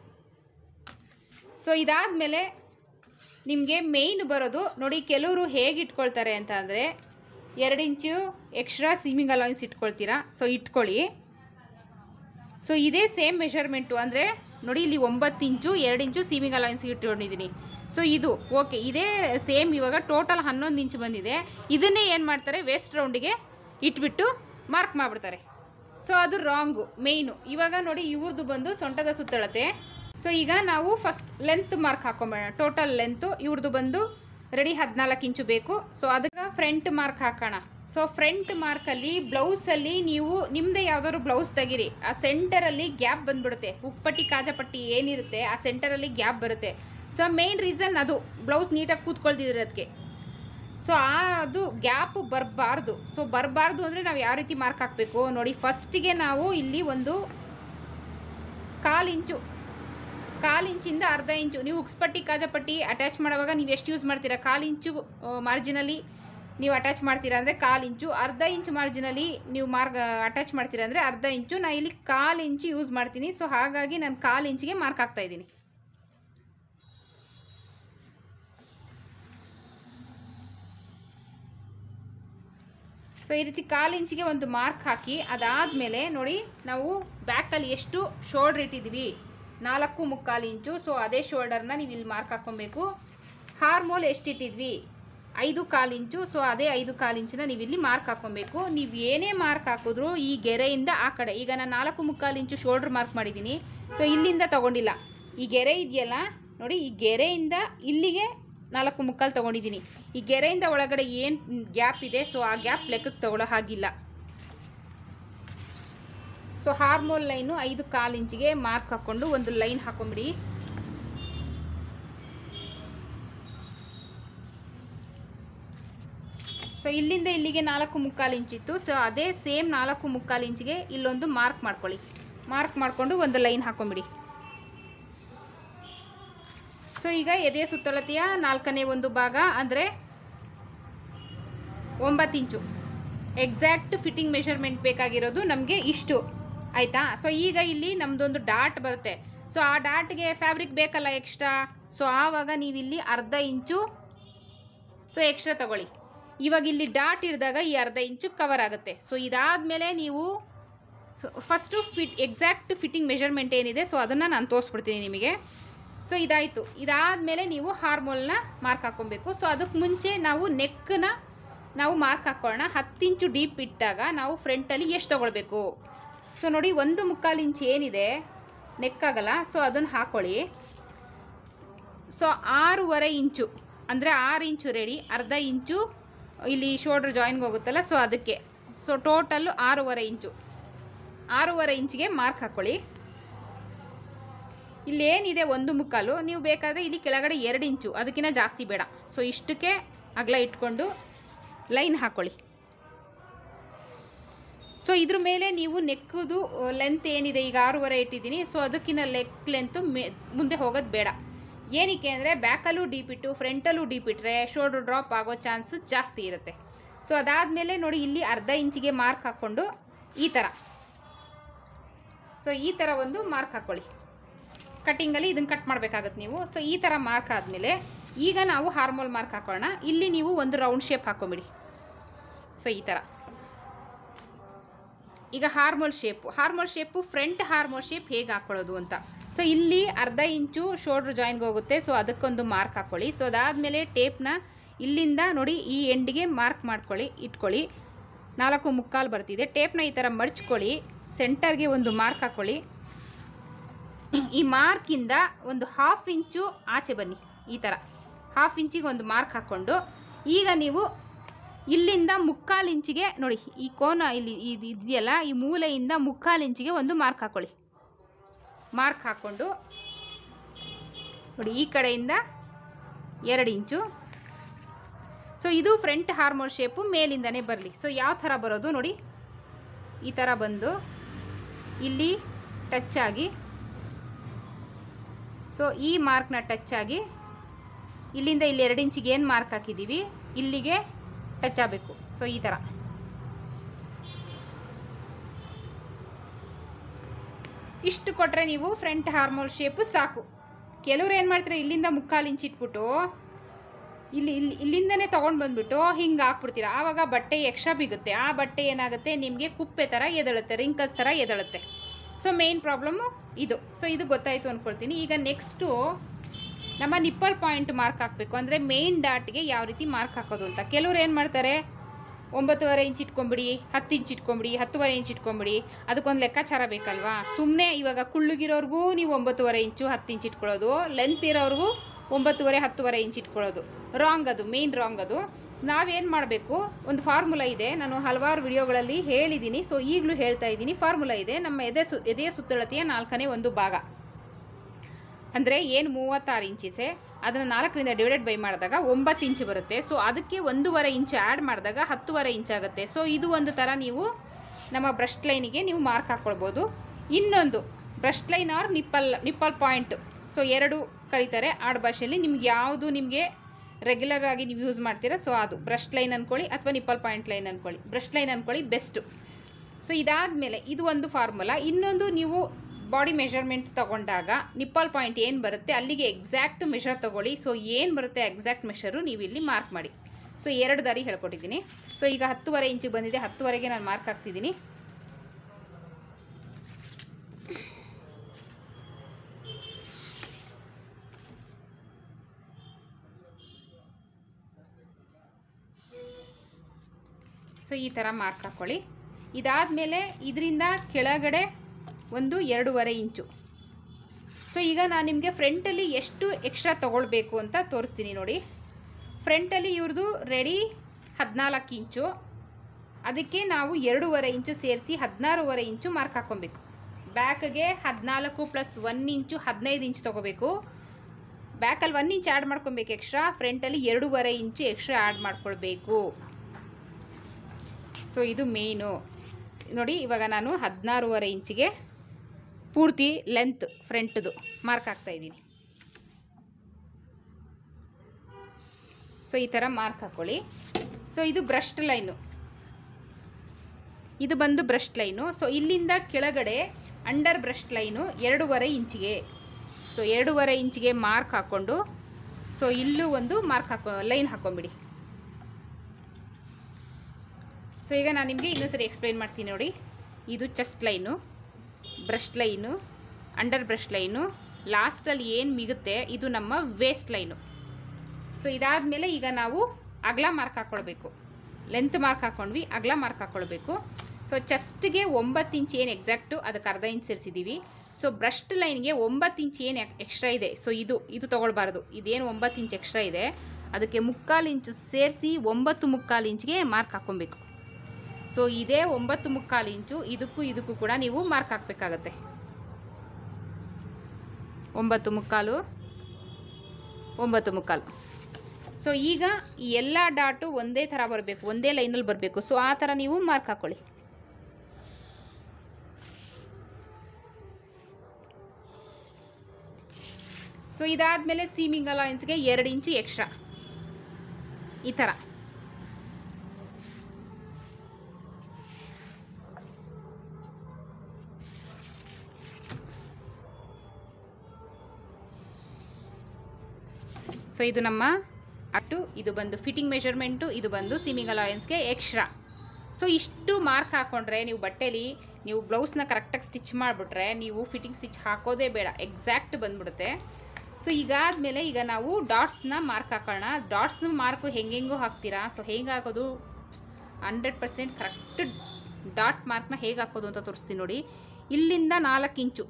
ಸೊ ಇದಾದಮೇಲೆ ನಿಮಗೆ ಮೇಯ್ನ್ ಬರೋದು, ನೋಡಿ ಕೆಲವರು ಹೇಗೆ ಇಟ್ಕೊಳ್ತಾರೆ ಅಂತ ಅಂದರೆ ಎರಡು ಇಂಚು ಎಕ್ಸ್ಟ್ರಾ ಸೀಮಿಂಗ್ ಅಲೋಯನ್ಸ್ ಇಟ್ಕೊಳ್ತೀರಾ? ಸೊ ಇಟ್ಕೊಳ್ಳಿ. ಸೊ ಇದೇ ಸೇಮ್ ಮೆಷರ್ಮೆಂಟು ಅಂದರೆ ನೋಡಿ, ಇಲ್ಲಿ ಒಂಬತ್ತು ಇಂಚು, ಎರಡು ಇಂಚು ಸೀಮಿಂಗ್ ಅಲೋಯನ್ಸ್ ಇಟ್ಕೊಂಡಿದ್ದೀನಿ. ಸೊ ಇದು ಓಕೆ ಇದೇ ಸೇಮ್ ಇವಾಗ ಟೋಟಲ್ ಹನ್ನೊಂದು ಇಂಚು ಬಂದಿದೆ. ಇದನ್ನೇ ಏನು ಮಾಡ್ತಾರೆ? ವೇಸ್ಟ್ ರೌಂಡಿಗೆ ಇಟ್ಬಿಟ್ಟು ಮಾರ್ಕ್ ಮಾಡಿಬಿಡ್ತಾರೆ. ಸೊ ಅದು ರಾಂಗು ಮೇಯ್ನು ಇವಾಗ ನೋಡಿ ಇವ್ರದ್ದು ಬಂದು ಸೊಂಟದ ಸುತ್ತಳತೆ. ಸೊ ಈಗ ನಾವು ಫಸ್ಟ್ ಲೆಂತ್ ಮಾರ್ಕ್ ಹಾಕೊಂಬೇಡ ಟೋಟಲ್ ಲೆಂತು ಇವ್ರದ್ದು ಬಂದು ರೆಡಿ ಹದಿನಾಲ್ಕು ಇಂಚು ಬೇಕು. ಸೊ ಅದಕ್ಕೆ ಫ್ರಂಟ್ ಮಾರ್ಕ್ ಹಾಕೋಣ. ಸೊ ಫ್ರಂಟ್ ಮಾರ್ಕಲ್ಲಿ ಬ್ಲೌಸಲ್ಲಿ ನೀವು ನಿಮ್ಮದೇ ಯಾವ್ದಾದ್ರು ಬ್ಲೌಸ್ ತೆಗಿರಿ. ಆ ಸೆಂಟರಲ್ಲಿ ಗ್ಯಾಪ್ ಬಂದ್ಬಿಡುತ್ತೆ. ಉಪ್ಪಟ್ಟಿ, ಕಾಜಪಟ್ಟಿ ಏನಿರುತ್ತೆ, ಆ ಸೆಂಟರಲ್ಲಿ ಗ್ಯಾಪ್ ಬರುತ್ತೆ. ಸೊ ಮೇನ್ ರೀಸನ್ ಅದು. ಬ್ಲೌಸ್ ನೀಟಾಗಿ ಕೂತ್ಕೊಳ್ತಿರೋದಕ್ಕೆ ಸೊ ಆ ಅದು ಗ್ಯಾಪ್ ಬರಬಾರ್ದು. ಸೊ ಬರಬಾರ್ದು ಅಂದರೆ ನಾವು ಯಾವ ರೀತಿ ಮಾರ್ಕ್ ಹಾಕಬೇಕು? ನೋಡಿ ಫಸ್ಟಿಗೆ ನಾವು ಇಲ್ಲಿ ಒಂದು ಕಾಲು ಇಂಚು ಕಾಲು ಇಂಚಿಂದ ಅರ್ಧ ಇಂಚು. ನೀವು ಉಕ್ಸ್ಪಟ್ಟಿ ಕಾಜಪಟ್ಟಿ ಅಟ್ಯಾಚ್ ಮಾಡುವಾಗ ನೀವು ಎಷ್ಟು ಯೂಸ್ ಮಾಡ್ತೀರಾ? ಕಾಲು ಇಂಚು ಮಾರ್ಜಿನಲ್ಲಿ ನೀವು ಅಟ್ಯಾಚ್ ಮಾಡ್ತೀರಾ ಅಂದರೆ ಕಾಲು ಇಂಚು. ಅರ್ಧ ಇಂಚು ಮಾರ್ಜಿನಲ್ಲಿ ನೀವು ಮಾರ್ಗ ಅಟ್ಯಾಚ್ ಮಾಡ್ತೀರಾ ಅಂದರೆ ಅರ್ಧ ಇಂಚು. ನಾನು ಇಲ್ಲಿ ಕಾಲು ಇಂಚು ಯೂಸ್ ಮಾಡ್ತೀನಿ. ಸೊ ಹಾಗಾಗಿ ನಾನು ಕಾಲು ಇಂಚಿಗೆ ಮಾರ್ಕ್ ಹಾಕ್ತಾ ಇದ್ದೀನಿ. ಸೊ ಈ ರೀತಿ ಕಾಲು ಇಂಚಿಗೆ ಒಂದು ಮಾರ್ಕ್ ಹಾಕಿ ಅದಾದಮೇಲೆ ನೋಡಿ, ನಾವು ಬ್ಯಾಕಲ್ಲಿ ಎಷ್ಟು ಶೋಲ್ಡ್ರ್ ಇಟ್ಟಿದ್ದೀವಿ ನಾಲ್ಕು ಮುಕ್ಕಾಲು ಇಂಚು. ಸೊ ಅದೇ ಶೋಲ್ಡರ್ನ ನೀವು ಇಲ್ಲಿ ಮಾರ್ಕ್ ಹಾಕ್ಕೊಬೇಕು. ಹಾರ್ಮೋಲ್ ಎಷ್ಟಿಟ್ಟಿದ್ವಿ? ಐದು ಕಾಲು ಇಂಚು. ಸೊ ಅದೇ ಐದು ಕಾಲು ಇಂಚನ್ನ ನೀವು ಇಲ್ಲಿ ಮಾರ್ಕ್ ಹಾಕ್ಕೊಬೇಕು. ನೀವು ಏನೇ ಮಾರ್ಕ್ ಹಾಕಿದ್ರು ಈ ಗೆರೆಯಿಂದ ಆ ಕಡೆ. ಈಗ ನಾನು ನಾಲ್ಕು ಮುಕ್ಕಾಲು ಇಂಚು ಶೋಲ್ಡ್ರ್ ಮಾರ್ಕ್ ಮಾಡಿದ್ದೀನಿ ಸೊ ಇಲ್ಲಿಂದ ತೊಗೊಂಡಿಲ್ಲ. ಈ ಗೆರೆ ಇದೆಯಲ್ಲ, ನೋಡಿ, ಈ ಗೆರೆಯಿಂದ ಇಲ್ಲಿಗೆ ನಾಲ್ಕು ಮುಕ್ಕಾಲು ತೊಗೊಂಡಿದ್ದೀನಿ ಈ ಗೆರೆಯಿಂದ ಒಳಗಡೆ ಏನು ಗ್ಯಾಪ್ ಇದೆ? ಸೊ ಆ ಗ್ಯಾಪ್ ಲೆಕ್ಕಕ್ಕೆ ತೊಗೊಳ್ಳೋ ಹಾಗಿಲ್ಲ. ಸೊ ಹಾರ್ಮೋಲ್ ಲೈನು ಐದು ಕಾಲು ಇಂಚಿಗೆ ಮಾರ್ಕ್ ಹಾಕ್ಕೊಂಡು ಒಂದು ಲೈನ್ ಹಾಕೊಂಬಿಡಿ ಸೊ ಇಲ್ಲಿಂದ ಇಲ್ಲಿಗೆ ನಾಲ್ಕು ಮುಕ್ಕಾಲು ಇಂಚಿತ್ತು ಸೊ ಅದೇ ಸೇಮ್ ನಾಲ್ಕು ಮುಕ್ಕಾಲು ಇಂಚಿಗೆ ಇಲ್ಲೊಂದು ಮಾರ್ಕ್ ಮಾಡ್ಕೊಳ್ಳಿ. ಮಾರ್ಕ್ ಮಾಡಿಕೊಂಡು ಒಂದು ಲೈನ್ ಹಾಕೊಂಬಿಡಿ ಸೊ ಈಗ ಎದೆ ಸುತ್ತಳತೆಯ ನಾಲ್ಕನೇ ಒಂದು ಭಾಗ ಅಂದರೆ ಒಂಬತ್ತು ಇಂಚು. ಎಕ್ಸಾಕ್ಟ್ ಫಿಟ್ಟಿಂಗ್ ಮೆಷರ್ಮೆಂಟ್ ಬೇಕಾಗಿರೋದು ನಮಗೆ ಇಷ್ಟು. ಆಯಿತಾ? ಸೊ ಈಗ ಇಲ್ಲಿ ನಮ್ಮದೊಂದು ಡಾಟ್ ಬರುತ್ತೆ. ಸೊ ಆ ಡಾಟ್ಗೆ ಫ್ಯಾಬ್ರಿಕ್ ಬೇಕಲ್ಲ ಎಕ್ಸ್ಟ್ರಾ ಸೊ ಆವಾಗ ನೀವು ಇಲ್ಲಿ ಅರ್ಧ ಇಂಚು ಸೊ ಎಕ್ಸ್ಟ್ರಾ ತಗೊಳ್ಳಿ. ಇವಾಗ ಇಲ್ಲಿ ಡಾಟ್ ಇರಿದಾಗ ಈ ಅರ್ಧ ಇಂಚು ಕವರ್ ಆಗುತ್ತೆ. ಸೊ ಇದಾದಮೇಲೆ ನೀವು so first fit exact fitting measurement ಏನಿದೆ ಸೊ ಅದನ್ನು ನಾನು ತೋರಿಸ್ಬಿಡ್ತೀನಿ ನಿಮಗೆ. ಸೊ ಇದಾಯಿತು. ಇದಾದಮೇಲೆ ನೀವು ಹಾರ್ಮೋಲ್ನ ಮಾರ್ಕ್ ಹಾಕ್ಕೊಬೇಕು. ಸೊ ಅದಕ್ಕೆ ಮುಂಚೆ ನಾವು ನೆಕ್ಕನ್ನ ನಾವು ಮಾರ್ಕ್ ಹಾಕ್ಕೊಳ್ಳೋಣ ಹತ್ತು ಇಂಚು ಡೀಪ್ ಇಟ್ಟಾಗ ನಾವು ಫ್ರಂಟಲ್ಲಿ ಎಷ್ಟು ತೊಗೊಳ್ಬೇಕು? ಸೊ ನೋಡಿ, ಒಂದು ಮುಕ್ಕಾಲು ಇಂಚ್ ಏನಿದೆ, ನೆಕ್ಕಾಗಲ್ಲ, ಸೊ ಅದನ್ನು ಹಾಕ್ಕೊಳ್ಳಿ ಸೊ ಆರೂವರೆ ಇಂಚು, ಅಂದರೆ ಆರು ಇಂಚು ರೆಡಿ ಅರ್ಧ ಇಂಚು ಇಲ್ಲಿ ಶೋಲ್ಡ್ರ್ ಜಾಯಿನ್ಗೆ ಹೋಗುತ್ತಲ್ಲ, ಸೊ ಅದಕ್ಕೆ. ಸೊ ಟೋಟಲ್ಲು ಆರೂವರೆ ಇಂಚು. ಆರೂವರೆ ಇಂಚಿಗೆ ಮಾರ್ಕ್ ಹಾಕ್ಕೊಳ್ಳಿ ಇಲ್ಲಿ ಏನಿದೆ, ಒಂದು ಮುಕ್ಕಾಲು. ನೀವು ಬೇಕಾದರೆ ಇಲ್ಲಿ ಕೆಳಗಡೆ ಎರಡು ಇಂಚು ಅದಕ್ಕಿಂತ ಜಾಸ್ತಿ ಬೇಡ. ಸೊ ಇಷ್ಟಕ್ಕೆ ಅಗಲ ಇಟ್ಕೊಂಡು ಲೈನ್ ಹಾಕ್ಕೊಳ್ಳಿ ಸೊ ಇದ್ರ ಮೇಲೆ ನೀವು ನೆಕ್ಕದು ಲೆಂತ್ ಏನಿದೆ, ಈಗ ಆರೂವರೆ ಇಟ್ಟಿದ್ದೀನಿ. ಸೊ ಅದಕ್ಕಿಂತ ಲೆಕ್ ಲೆಂತು ಮುಂದೆ ಹೋಗೋದು ಬೇಡ. ಏನಕ್ಕೆ ಅಂದರೆ ಬ್ಯಾಕಲ್ಲೂ ಡೀಪ್ ಇಟ್ಟು ಫ್ರಂಟಲ್ಲೂ ಡೀಪ್ ಇಟ್ಟರೆ ಶೋಲ್ಡ್ರ್ ಡ್ರಾಪ್ ಆಗೋ ಚಾನ್ಸು ಜಾಸ್ತಿ ಇರುತ್ತೆ. ಸೊ ಅದಾದಮೇಲೆ ನೋಡಿ, ಇಲ್ಲಿ ಅರ್ಧ ಇಂಚಿಗೆ ಮಾರ್ಕ್ ಹಾಕ್ಕೊಂಡು ಈ ಥರ ಸೊ ಈ ಥರ ಒಂದು ಮಾರ್ಕ್ ಹಾಕ್ಕೊಳ್ಳಿ ಕಟ್ಟಿಂಗಲ್ಲಿ ಇದನ್ನು ಕಟ್ ಮಾಡಬೇಕಾಗತ್ತೆ ನೀವು. ಸೊ ಈ ಥರ ಮಾರ್ಕ್ ಆದಮೇಲೆ ಈಗ ನಾವು ಹಾರ್ಮೋಲ್ ಮಾರ್ಕ್ ಹಾಕೋಣ ಇಲ್ಲಿ ನೀವು ಒಂದು ರೌಂಡ್ ಶೇಪ್ ಹಾಕೊಂಬಿಡಿ. ಸೊ ಈ ಥರ ಈಗ armhole shape. Armhole shape front armhole shape ಹೇಗೆ ಹಾಕ್ಕೊಳ್ಳೋದು ಅಂತ. ಸೊ ಇಲ್ಲಿ ಅರ್ಧ ಇಂಚು ಶೋಲ್ಡ್ರ್ ಜಾಯಿನ್ಗೆ ಹೋಗುತ್ತೆ. ಸೊ ಅದಕ್ಕೊಂದು ಮಾರ್ಕ್ ಹಾಕ್ಕೊಳ್ಳಿ ಸೊ ಅದಾದಮೇಲೆ ಟೇಪ್ನ ಇಲ್ಲಿಂದ ನೋಡಿ ಈ ಎಂಡಿಗೆ ಮಾರ್ಕ್ ಮಾಡ್ಕೊಳ್ಳಿ, ಇಟ್ಕೊಳ್ಳಿ. ನಾಲ್ಕು ಮುಕ್ಕಾಲು ಬರ್ತಿದೆ. ಟೇಪ್ನ ಈ ಥರ ಮಡ್ಚ್ಕೊಳ್ಳಿ ಸೆಂಟರ್ಗೆ ಒಂದು ಮಾರ್ಕ್ ಹಾಕ್ಕೊಳ್ಳಿ ಈ ಮಾರ್ಕಿಂದ ಒಂದು ಹಾಫ್ ಇಂಚು ಆಚೆ ಬನ್ನಿ. ಈ ಥರ ಹಾಫ್ ಇಂಚಿಗೆ ಒಂದು ಮಾರ್ಕ್ ಹಾಕ್ಕೊಂಡು ಈಗ ನೀವು ಇಲ್ಲಿಂದ ಮುಕ್ಕಾಲು ಇಂಚಿಗೆ ನೋಡಿ, ಈ ಕೋನ ಇಲ್ಲಿ ಇದು ಇದೆಯಲ್ಲ, ಈ ಮೂಲೆಯಿಂದ ಮುಕ್ಕಾಲು ಇಂಚಿಗೆ ಒಂದು ಮಾರ್ಕ್ ಹಾಕ್ಕೊಳ್ಳಿ ಮಾರ್ಕ್ ಹಾಕ್ಕೊಂಡು, ನೋಡಿ, ಈ ಕಡೆಯಿಂದ ಎರಡು ಇಂಚು. ಸೊ ಇದು ಫ್ರಂಟ್ ಹಾರ್ಮೋನ್ ಶೇಪು, ಮೇಲಿಂದನೇ ಬರಲಿ. ಸೊ ಯಾವ ಥರ ಬರೋದು ನೋಡಿ, ಈ ಥರ ಬಂದು ಇಲ್ಲಿ ಟಚ್ ಆಗಿ ಸೊ ಈ ಮಾರ್ಕ್ನ ಟಚ್ ಆಗಿ, ಇಲ್ಲಿಂದ ಇಲ್ಲಿ ಎರಡು ಇಂಚಿಗೆ ಏನು ಮಾರ್ಕ್ ಹಾಕಿದ್ದೀವಿ? ಇಲ್ಲಿಗೆ ಟಚ್ ಆಗಬೇಕು ಸೊ ಈ ಥರ ಇಷ್ಟು ಕೊಟ್ಟರೆ ನೀವು ಫ್ರಂಟ್ ಹಾರ್ಮೋಲ್ ಶೇಪು ಸಾಕು. ಕೆಲವ್ರು ಏನು ಮಾಡ್ತಾರೆ, ಇಲ್ಲಿಂದ ಮುಕ್ಕಾಲು ಇಂಚಿಟ್ಬಿಟ್ಟು ಇಲ್ಲಿ ಇಲ್ಲಿ, ಇಲ್ಲಿಂದನೇ ತೊಗೊಂಡು ಬಂದುಬಿಟ್ಟು ಹಿಂಗೆ ಹಾಕ್ಬಿಡ್ತೀರ. ಆವಾಗ ಬಟ್ಟೆ ಎಕ್ಸ್ಟ್ರಾ ಬಿಗುತ್ತೆ. ಆ ಬಟ್ಟೆ ಏನಾಗುತ್ತೆ, ನಿಮಗೆ ಕುಪ್ಪೆ ಥರ ಎದಳುತ್ತೆ ರಿಂಕಲ್ಸ್ ಥರ ಎದಳುತ್ತೆ. ಸೊ ಮೇನ್ ಪ್ರಾಬ್ಲಮ್ಮು ಇದು. ಸೊ ಇದು ಗೊತ್ತಾಯಿತು ಅಂದ್ಕೊಳ್ತೀನಿ ಈಗ ನೆಕ್ಸ್ಟು ನಮ್ಮ ನಿಪ್ಪಲ್ ಪಾಯಿಂಟ್ ಮಾರ್ಕ್ ಹಾಕಬೇಕು. ಅಂದರೆ ಮೇನ್ ಡಾಟ್ಗೆ ಯಾವ ರೀತಿ ಮಾರ್ಕ್ ಹಾಕೋದು ಅಂತ. ಕೆಲವ್ರು ಏನು ಮಾಡ್ತಾರೆ? ಒಂಬತ್ತುವರೆ ಇಂಚ್ ಇಟ್ಕೊಂಬಿಡಿ, ಹತ್ತು ಇಂಚ್ ಇಟ್ಕೊಂಬಿಡಿ, ಹತ್ತುವರೆ ಇಂಚ್ ಇಟ್ಕೊಂಬಿಡಿ. ಅದಕ್ಕೊಂದು ಲೆಕ್ಕಾಚಾರ ಬೇಕಲ್ವಾ? ಸುಮ್ಮನೆ ಇವಾಗ ಕುಳ್ಳುಗಿರೋರ್ಗೂ ನೀವು ಒಂಬತ್ತುವರೆ ಇಂಚು ಹತ್ತು ಇಂಚ್ ಇಟ್ಕೊಳ್ಳೋದು. ಲೆಂತ್ ಇರೋರ್ಗೂ ಒಂಬತ್ತುವರೆ, ಹತ್ತುವರೆ ಇಂಚ್ ಇಟ್ಕೊಳ್ಳೋದು. ರಾಂಗ್ ಅದು ಮೇನ್ ರಾಂಗ್ ಅದು. ನಾವೇನು ಮಾಡಬೇಕು? ಒಂದು ಫಾರ್ಮುಲಾ ಇದೆ. ನಾನು ಹಲವಾರು ವಿಡಿಯೋಗಳಲ್ಲಿ ಹೇಳಿದ್ದೀನಿ ಸೊ ಈಗಲೂ ಹೇಳ್ತಾ ಇದ್ದೀನಿ. ಫಾರ್ಮುಲಾ ಇದೆ. ನಮ್ಮ ಎದೆ ಸು, ಎದೆಯ ಸುತ್ತಳತೆಯ ನಾಲ್ಕನೇ ಒಂದು ಭಾಗ. ಅಂದರೆ ಏನು ಮೂವತ್ತಾರು ಇಂಚಿಸೆ ಅದನ್ನು ನಾಲ್ಕರಿಂದ ಡಿವೈಡೆಡ್ ಬೈ ಮಾಡಿದಾಗ ಒಂಬತ್ತು ಇಂಚು ಬರುತ್ತೆ. ಸೊ ಅದಕ್ಕೆ ಒಂದೂವರೆ ಇಂಚು ಆ್ಯಡ್ ಮಾಡಿದಾಗ ಹತ್ತುವರೆ ಇಂಚಾಗುತ್ತೆ ಸೊ ಇದು ಒಂದು ಥರ ನೀವು ನಮ್ಮ ಬ್ರಷ್ ಲೈನಿಗೆ ನೀವು ಮಾರ್ಕ್ ಹಾಕ್ಕೊಳ್ಬೋದು ಇನ್ನೊಂದು brush line or nipple nipple point so ಎರಡು ಕರೀತಾರೆ ಆಡ್ ಭಾಷೆಯಲ್ಲಿ. ನಿಮ್ಗೆ ಯಾವುದು ನಿಮಗೆ ರೆಗ್ಯುಲರ್ ಆಗಿ ನೀವು ಯೂಸ್ ಮಾಡ್ತೀರಾ ಸೊ ಅದು. ಬ್ರಷ್ ಲೈನ್ ಅಂದ್ಕೊಳ್ಳಿ ಅಥವಾ ನಿಪ್ಪಲ್ ಪಾಯಿಂಟ್ ಲೈನ್ ಅಂದ್ಕೊಳ್ಳಿ ಬ್ರಷ್ ಲೈನ್ ಅಂದ್ಕೊಳ್ಳಿ ಬೆಸ್ಟು ಸೊ ಇದಾದಮೇಲೆ ಇದು ಒಂದು ಫಾರ್ಮುಲಾ ಇನ್ನೊಂದು ನೀವು ಬಾಡಿ ಮೆಷರ್ಮೆಂಟ್ ತಗೊಂಡಾಗ ನಿಪ್ಪಲ್ ಪಾಯಿಂಟ್ ಏನು ಬರುತ್ತೆ? ಅಲ್ಲಿಗೆ ಎಕ್ಸಾಕ್ಟ್ ಮೆಷರ್ ತಗೊಳ್ಳಿ. ಸೊ ಏನು ಬರುತ್ತೆ ಎಕ್ಸಾಕ್ಟ್ ಮೆಷರು ನೀವು ಇಲ್ಲಿ ಮಾರ್ಕ್ ಮಾಡಿ. ಸೊ ಎರಡು ದಾರಿ ಹೇಳ್ಕೊಟ್ಟಿದ್ದೀನಿ. ಸೊ ಈಗ ಹತ್ತುವರೆ ಇಂಚು ಬಂದಿದೆ. ಹತ್ತುವರೆಗೆ ನಾನು ಮಾರ್ಕ್ ಹಾಕ್ತಿದ್ದೀನಿ. ಸೊ ಈ ಥರ ಮಾರ್ಕ್ ಹಾಕ್ಕೊಳ್ಳಿ ಇದಾದಮೇಲೆ, ಇದರಿಂದ ಕೆಳಗಡೆ ಒಂದು ಎರಡೂವರೆ ಇಂಚು. ಸೊ ಈಗ ನಾನು ನಿಮಗೆ ಫ್ರಂಟಲ್ಲಿ ಎಷ್ಟು ಎಕ್ಸ್ಟ್ರಾ ತೊಗೊಳ್ಬೇಕು ಅಂತ ತೋರಿಸ್ತೀನಿ ನೋಡಿ. ಫ್ರಂಟಲ್ಲಿ ಇವ್ರದ್ದು ರೆಡಿ ಹದಿನಾಲ್ಕು ಇಂಚು. ಅದಕ್ಕೆ ನಾವು ಎರಡೂವರೆ ಇಂಚು ಸೇರಿಸಿ ಹದಿನಾರೂವರೆ ಇಂಚು ಮಾರ್ಕ್ ಹಾಕ್ಕೊಬೇಕು. ಬ್ಯಾಕ್ಗೆ ಹದಿನಾಲ್ಕು ಪ್ಲಸ್ ಒನ್ ಇಂಚು ಹದಿನೈದು ಇಂಚು ತೊಗೋಬೇಕು. ಬ್ಯಾಕಲ್ಲಿ ಒನ್ ಇಂಚ್ ಆ್ಯಡ್ ಮಾಡ್ಕೊಬೇಕು ಎಕ್ಸ್ಟ್ರಾ ಫ್ರಂಟಲ್ಲಿ ಎರಡೂವರೆ ಇಂಚು ಎಕ್ಸ್ಟ್ರಾ ಆ್ಯಡ್ ಮಾಡ್ಕೊಳ್ಬೇಕು. ಸೊ ಇದು ಮೇಯ್ನು ನೋಡಿ, ಇವಾಗ ನಾನು ಹದಿನಾರೂವರೆ ಇಂಚಿಗೆ ಪೂರ್ತಿ ಲೆಂತ್ ಫ್ರಂಟ್ದು. ಮಾರ್ಕ್ ಹಾಕ್ತಾ ಇದ್ದೀನಿ. ಸೊ ಈ ಥರ ಮಾರ್ಕ್ ಹಾಕ್ಕೊಳ್ಳಿ ಸೊ ಇದು ಬ್ರಷ್ಟ್ ಲೈನು ಇದು ಬಂದು ಬ್ರಷ್ಟ್ ಲೈನು ಸೊ ಇಲ್ಲಿಂದ ಕೆಳಗಡೆ ಅಂಡರ್ ಬ್ರಷ್ಟ್ ಲೈನು ಎರಡೂವರೆ ಇಂಚಿಗೆ. ಸೊ ಎರಡೂವರೆ ಇಂಚಿಗೆ ಮಾರ್ಕ್ ಹಾಕ್ಕೊಂಡು ಸೊ ಇಲ್ಲೂ ಒಂದು ಮಾರ್ಕ್ ಹಾಕೊ ಲೈನ್ ಹಾಕ್ಕೊಂಬಿಡಿ ಸೊ ಈಗ ನಾನು ನಿಮಗೆ ಇನ್ನೊಂದ್ಸರಿ ಎಕ್ಸ್ಪ್ಲೈನ್ ಮಾಡ್ತೀನಿ ನೋಡಿ. ಇದು chest line breast line, under brush line, ಲಾಸ್ಟಲ್ಲಿ ಏನು ಮಿಗುತ್ತೆ ಇದು ನಮ್ಮ ವೇಸ್ಟ್ ಲೈನು. ಸೊ ಇದಾದಮೇಲೆ ಈಗ ನಾವು ಅಗಲ ಮಾರ್ಕ್ ಹಾಕ್ಕೊಳ್ಬೇಕು ಲೆಂತ್ ಮಾರ್ಕ್ ಹಾಕ್ಕೊಂಡ್ವಿ ಅಗಲ ಮಾರ್ಕ್ ಹಾಕ್ಕೊಳ್ಬೇಕು ಸೊ ಚೆಸ್ಟ್ಗೆ ಒಂಬತ್ತು ಇಂಚ್ ಏನು ಎಕ್ಸಾಕ್ಟು ಅದಕ್ಕೆ ಅರ್ಧ ಇಂಚ್ ಸೇರಿಸಿದ್ದೀವಿ ಸೊ ಬ್ರಷ್ಟ್ ಲೈನ್ಗೆ ಒಂಬತ್ತು ಇಂಚ್ ಏನು ಎಕ್ಸ್ಟ್ರಾ ಇದೆ. ಸೊ ಇದು ಇದು ತೊಗೊಳ್ಬಾರ್ದು. ಇದೇನು ಒಂಬತ್ತು ಇಂಚ್ ಎಕ್ಸ್ಟ್ರಾ ಇದೆ. ಅದಕ್ಕೆ ಮುಕ್ಕಾಲು ಇಂಚು ಸೇರಿಸಿ ಒಂಬತ್ತು ಮುಕ್ಕಾಲು ಇಂಚ್ಗೆ ಮಾರ್ಕ್ ಹಾಕ್ಕೊಬೇಕು ಸೊ ಇದೇ ಒಂಬತ್ತು ಮುಕ್ಕಾಲು ಇಂಚು, ಇದಕ್ಕೂ ಇದಕ್ಕೂ ಕೂಡ ನೀವು ಮಾರ್ಕ್ ಹಾಕಬೇಕಾಗತ್ತೆ. ಒಂಬತ್ತು ಮುಕ್ಕಾಲು ಒಂಬತ್ತು ಮುಕ್ಕಾಲು. ಸೊ ಈಗ ಎಲ್ಲ ಡಾಟು ಒಂದೇ ಥರ ಬರಬೇಕು, ಒಂದೇ ಲೈನಲ್ಲಿ ಬರಬೇಕು. ಸೊ ಆ ಥರ ನೀವು ಮಾರ್ಕ್ ಹಾಕ್ಕೊಳ್ಳಿ ಸೊ ಇದಾದಮೇಲೆ ಸೀಮಿಂಗ್ ಅಲಾಯನ್ಸ್ಗೆ ಎರಡು ಇಂಚು ಎಕ್ಸ್ಟ್ರಾ ಈ ಥರ. ಸೊ ಇದು ನಮ್ಮ ಅಟ್ಟು ಇದು ಬಂದು ಫಿಟ್ಟಿಂಗ್ ಮೆಷರ್ಮೆಂಟು ಇದು ಬಂದು ಸೀಮಿಂಗ್ ಅಲಾಯನ್ಸ್ಗೆ ಎಕ್ಸ್ಟ್ರಾ ಸೊ ಇಷ್ಟು ಮಾರ್ಕ್ ಹಾಕ್ಕೊಂಡ್ರೆ ನೀವು ಬಟ್ಟೆಲಿ ನೀವು ಬ್ಲೌಸ್ನ ಕರೆಕ್ಟಾಗಿ ಸ್ಟಿಚ್ ಮಾಡಿಬಿಟ್ರೆ ನೀವು ಫಿಟ್ಟಿಂಗ್ ಸ್ಟಿಚ್ ಹಾಕೋದೇ ಬೇಡ ಎಕ್ಸಾಕ್ಟ್ ಬಂದ್ಬಿಡುತ್ತೆ. ಸೊ ಈಗಾದಮೇಲೆ ಈಗ ನಾವು ಡಾಟ್ಸ್ನ ಮಾರ್ಕ್ ಹಾಕೋಣ. ಡಾಟ್ಸ್ನ ಮಾರ್ಕು ಹೆಂಗೆಂಗೋ ಹಾಕ್ತೀರಾ? ಸೊ ಹೆಂಗೆ ಹಾಕೋದು ಹಂಡ್ರೆಡ್ ಪರ್ಸೆಂಟ್ ಕರೆಕ್ಟ್ ಡಾಟ್ ಮಾರ್ಕ್ನ ಹೇಗೆ ಹಾಕೋದು ಅಂತ ತೋರಿಸ್ತೀನಿ ನೋಡಿ. ಇಲ್ಲಿಂದ ನಾಲ್ಕು ಇಂಚು.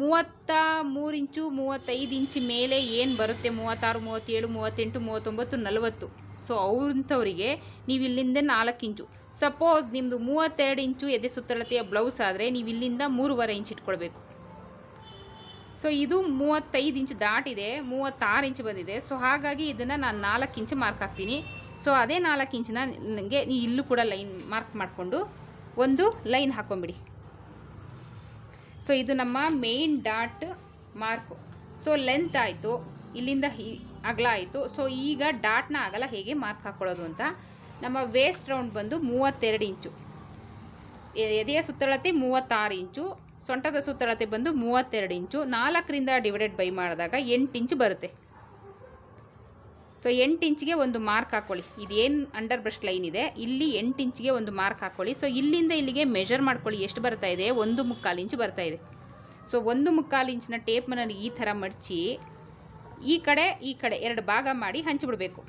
ಮೂವತ್ತ ಮೂರು ಇಂಚು ಮೂವತ್ತೈದು ಇಂಚು ಮೇಲೆ ಏನು ಬರುತ್ತೆ? ಮೂವತ್ತಾರು, ಮೂವತ್ತೇಳು, ಮೂವತ್ತೆಂಟು, ಮೂವತ್ತೊಂಬತ್ತು, ನಲವತ್ತು. ಸೊ ಅವ್ರಂಥವರಿಗೆ ನೀವು ಇಲ್ಲಿಂದ ನಾಲ್ಕು ಇಂಚು. ಸಪೋಸ್ ನಿಮ್ಮದು ಮೂವತ್ತೆರಡು ಇಂಚು ಎದೆ ಸುತ್ತಳತೆಯ ಬ್ಲೌಸ್ ಆದರೆ ನೀವು ಇಲ್ಲಿಂದ ಮೂರುವರೆ ಇಂಚ್ ಇಟ್ಕೊಳ್ಬೇಕು. ಸೊ ಇದು ಮೂವತ್ತೈದು ಇಂಚ್ ದಾಟಿದೆ, ಮೂವತ್ತಾರು ಇಂಚ್ ಬಂದಿದೆ. ಸೊ ಹಾಗಾಗಿ ಇದನ್ನು ನಾನು ನಾಲ್ಕು ಇಂಚ್ ಮಾರ್ಕ್ ಹಾಕ್ತೀನಿ. ಸೊ ಅದೇ ನಾಲ್ಕು ಇಂಚನ್ನ ನನಗೆ ಇಲ್ಲೂ ಕೂಡ ಲೈನ್ ಮಾರ್ಕ್ ಮಾಡಿಕೊಂಡು ಒಂದು ಲೈನ್ ಹಾಕ್ಕೊಂಬಿಡಿ ಸೊ ಇದು ನಮ್ಮ main dot mark so length ಆಯಿತು, ಇಲ್ಲಿಂದ ಅಗಲ ಆಯಿತು. ಸೊ ಈಗ ಡಾಟ್ನ ಅಗಲ ಹೇಗೆ ಮಾರ್ಕ್ ಹಾಕ್ಕೊಳ್ಳೋದು ಅಂತ ನಮ್ಮ ವೇಸ್ಟ್ ರೌಂಡ್ ಬಂದು ಮೂವತ್ತೆರಡು ಇಂಚು. ಎದೆಯ ಸುತ್ತಳತೆ ಮೂವತ್ತಾರು ಇಂಚು, ಸೊಂಟದ ಸುತ್ತಳತೆ ಬಂದು ಮೂವತ್ತೆರಡು ಇಂಚು. ನಾಲ್ಕರಿಂದ ಡಿವೈಡೆಡ್ ಬೈ ಮಾಡಿದಾಗ ಎಂಟು ಇಂಚು ಬರುತ್ತೆ. ಸೊ ಎಂಟು ಇಂಚಿಗೆ ಒಂದು ಮಾರ್ಕ್ ಹಾಕ್ಕೊಳ್ಳಿ ಇದೇನು ಅಂಡರ್ ಬ್ರಷ್ ಲೈನ್ ಇದೆ, ಇಲ್ಲಿ ಎಂಟು ಇಂಚಿಗೆ ಒಂದು ಮಾರ್ಕ್ ಹಾಕ್ಕೊಳ್ಳಿ ಸೊ ಇಲ್ಲಿಂದ ಇಲ್ಲಿಗೆ ಮೆಷರ್ ಮಾಡ್ಕೊಳ್ಳಿ, ಎಷ್ಟು ಬರ್ತಾ ಇದೆ? ಒಂದು ಮುಕ್ಕಾಲು ಇಂಚು ಬರ್ತಾ ಇದೆ. ಸೊ ಒಂದು ಮುಕ್ಕಾಲು ಇಂಚಿನ ಟೇಪ್ನಲ್ಲಿ ಈ ಥರ ಮಡಚಿ, ಈ ಕಡೆ ಈ ಕಡೆ ಎರಡು ಭಾಗ ಮಾಡಿ ಹಂಚಿಬಿಡಬೇಕು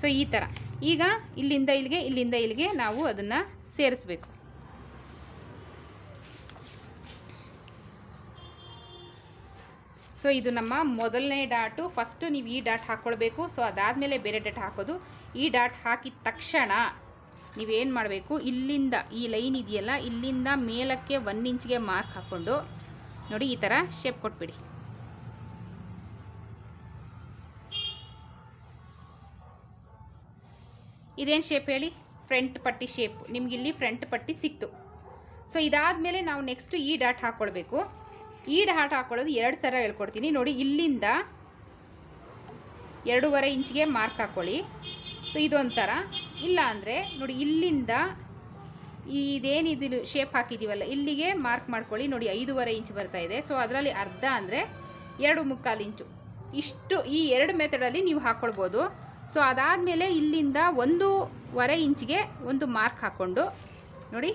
ಸೊ ಈ ಥರ. ಈಗ ಇಲ್ಲಿಂದ ಇಲ್ಲಿಗೆ ಇಲ್ಲಿಂದ ಇಲ್ಲಿಗೆ ನಾವು ಅದನ್ನು ಸೇರಿಸ್ಬೇಕು. ಸೊ ಇದು ನಮ್ಮ ಮೊದಲನೇ ಡಾಟು. ಫಸ್ಟು ನೀವು ಈ ಡಾಟ್ ಹಾಕ್ಕೊಳ್ಬೇಕು ಸೊ ಅದಾದಮೇಲೆ ಬೇರೆ ಡಾಟ್ ಹಾಕೋದು. ಈ ಡಾಟ್ ಹಾಕಿದ ತಕ್ಷಣ ನೀವೇನು ಮಾಡಬೇಕು? ಇಲ್ಲಿಂದ ಈ ಲೈನ್ ಇದೆಯಲ್ಲ, ಇಲ್ಲಿಂದ ಮೇಲಕ್ಕೆ ಒನ್ ಇಂಚ್ಗೆ ಮಾರ್ಕ್ ಹಾಕ್ಕೊಂಡು ನೋಡಿ ಈ ಥರ ಶೇಪ್ ಕೊಟ್ಬಿಡಿ. ಇದೇನು ಶೇಪ್ ಹೇಳಿ? ಫ್ರಂಟ್ ಪಟ್ಟಿ ಶೇಪ್ ನಿಮ್ಗೆ ಇಲ್ಲಿ ಫ್ರಂಟ್ ಪಟ್ಟಿ ಸಿಕ್ತು. ಸೊ ಇದಾದಮೇಲೆ ನಾವು ನೆಕ್ಸ್ಟು ಈ ಡಾಟ್ ಹಾಕ್ಕೊಳ್ಬೇಕು ಈ ಹಾಟ್ ಹಾಕ್ಕೊಳ್ಳೋದು ಎರಡು ಸರ ಹೇಳ್ಕೊಡ್ತೀನಿ. ನೋಡಿ, ಇಲ್ಲಿಂದ ಎರಡೂವರೆ ಇಂಚಿಗೆ ಮಾರ್ಕ್ ಹಾಕ್ಕೊಳ್ಳಿ ಸೊ ಇದೊಂಥರ ಇಲ್ಲ ಅಂದರೆ, ನೋಡಿ, ಇಲ್ಲಿಂದ ಇದೇನಿದು ಶೇಪ್ ಹಾಕಿದ್ದೀವಲ್ಲ ಇಲ್ಲಿಗೆ ಮಾರ್ಕ್ ಮಾಡ್ಕೊಳ್ಳಿ. ನೋಡಿ, ಐದೂವರೆ ಇಂಚ್ ಬರ್ತಾ ಇದೆ. ಸೊ ಅದರಲ್ಲಿ ಅರ್ಧ ಅಂದರೆ ಎರಡು ಮುಕ್ಕಾಲು ಇಂಚು. ಇಷ್ಟು, ಈ ಎರಡು ಮೆಥಡಲ್ಲಿ ನೀವು ಹಾಕ್ಕೊಳ್ಬೋದು ಸೊ ಅದಾದಮೇಲೆ ಇಲ್ಲಿಂದ ಒಂದೂವರೆ ಇಂಚಿಗೆ ಒಂದು ಮಾರ್ಕ್ ಹಾಕ್ಕೊಂಡು ನೋಡಿ,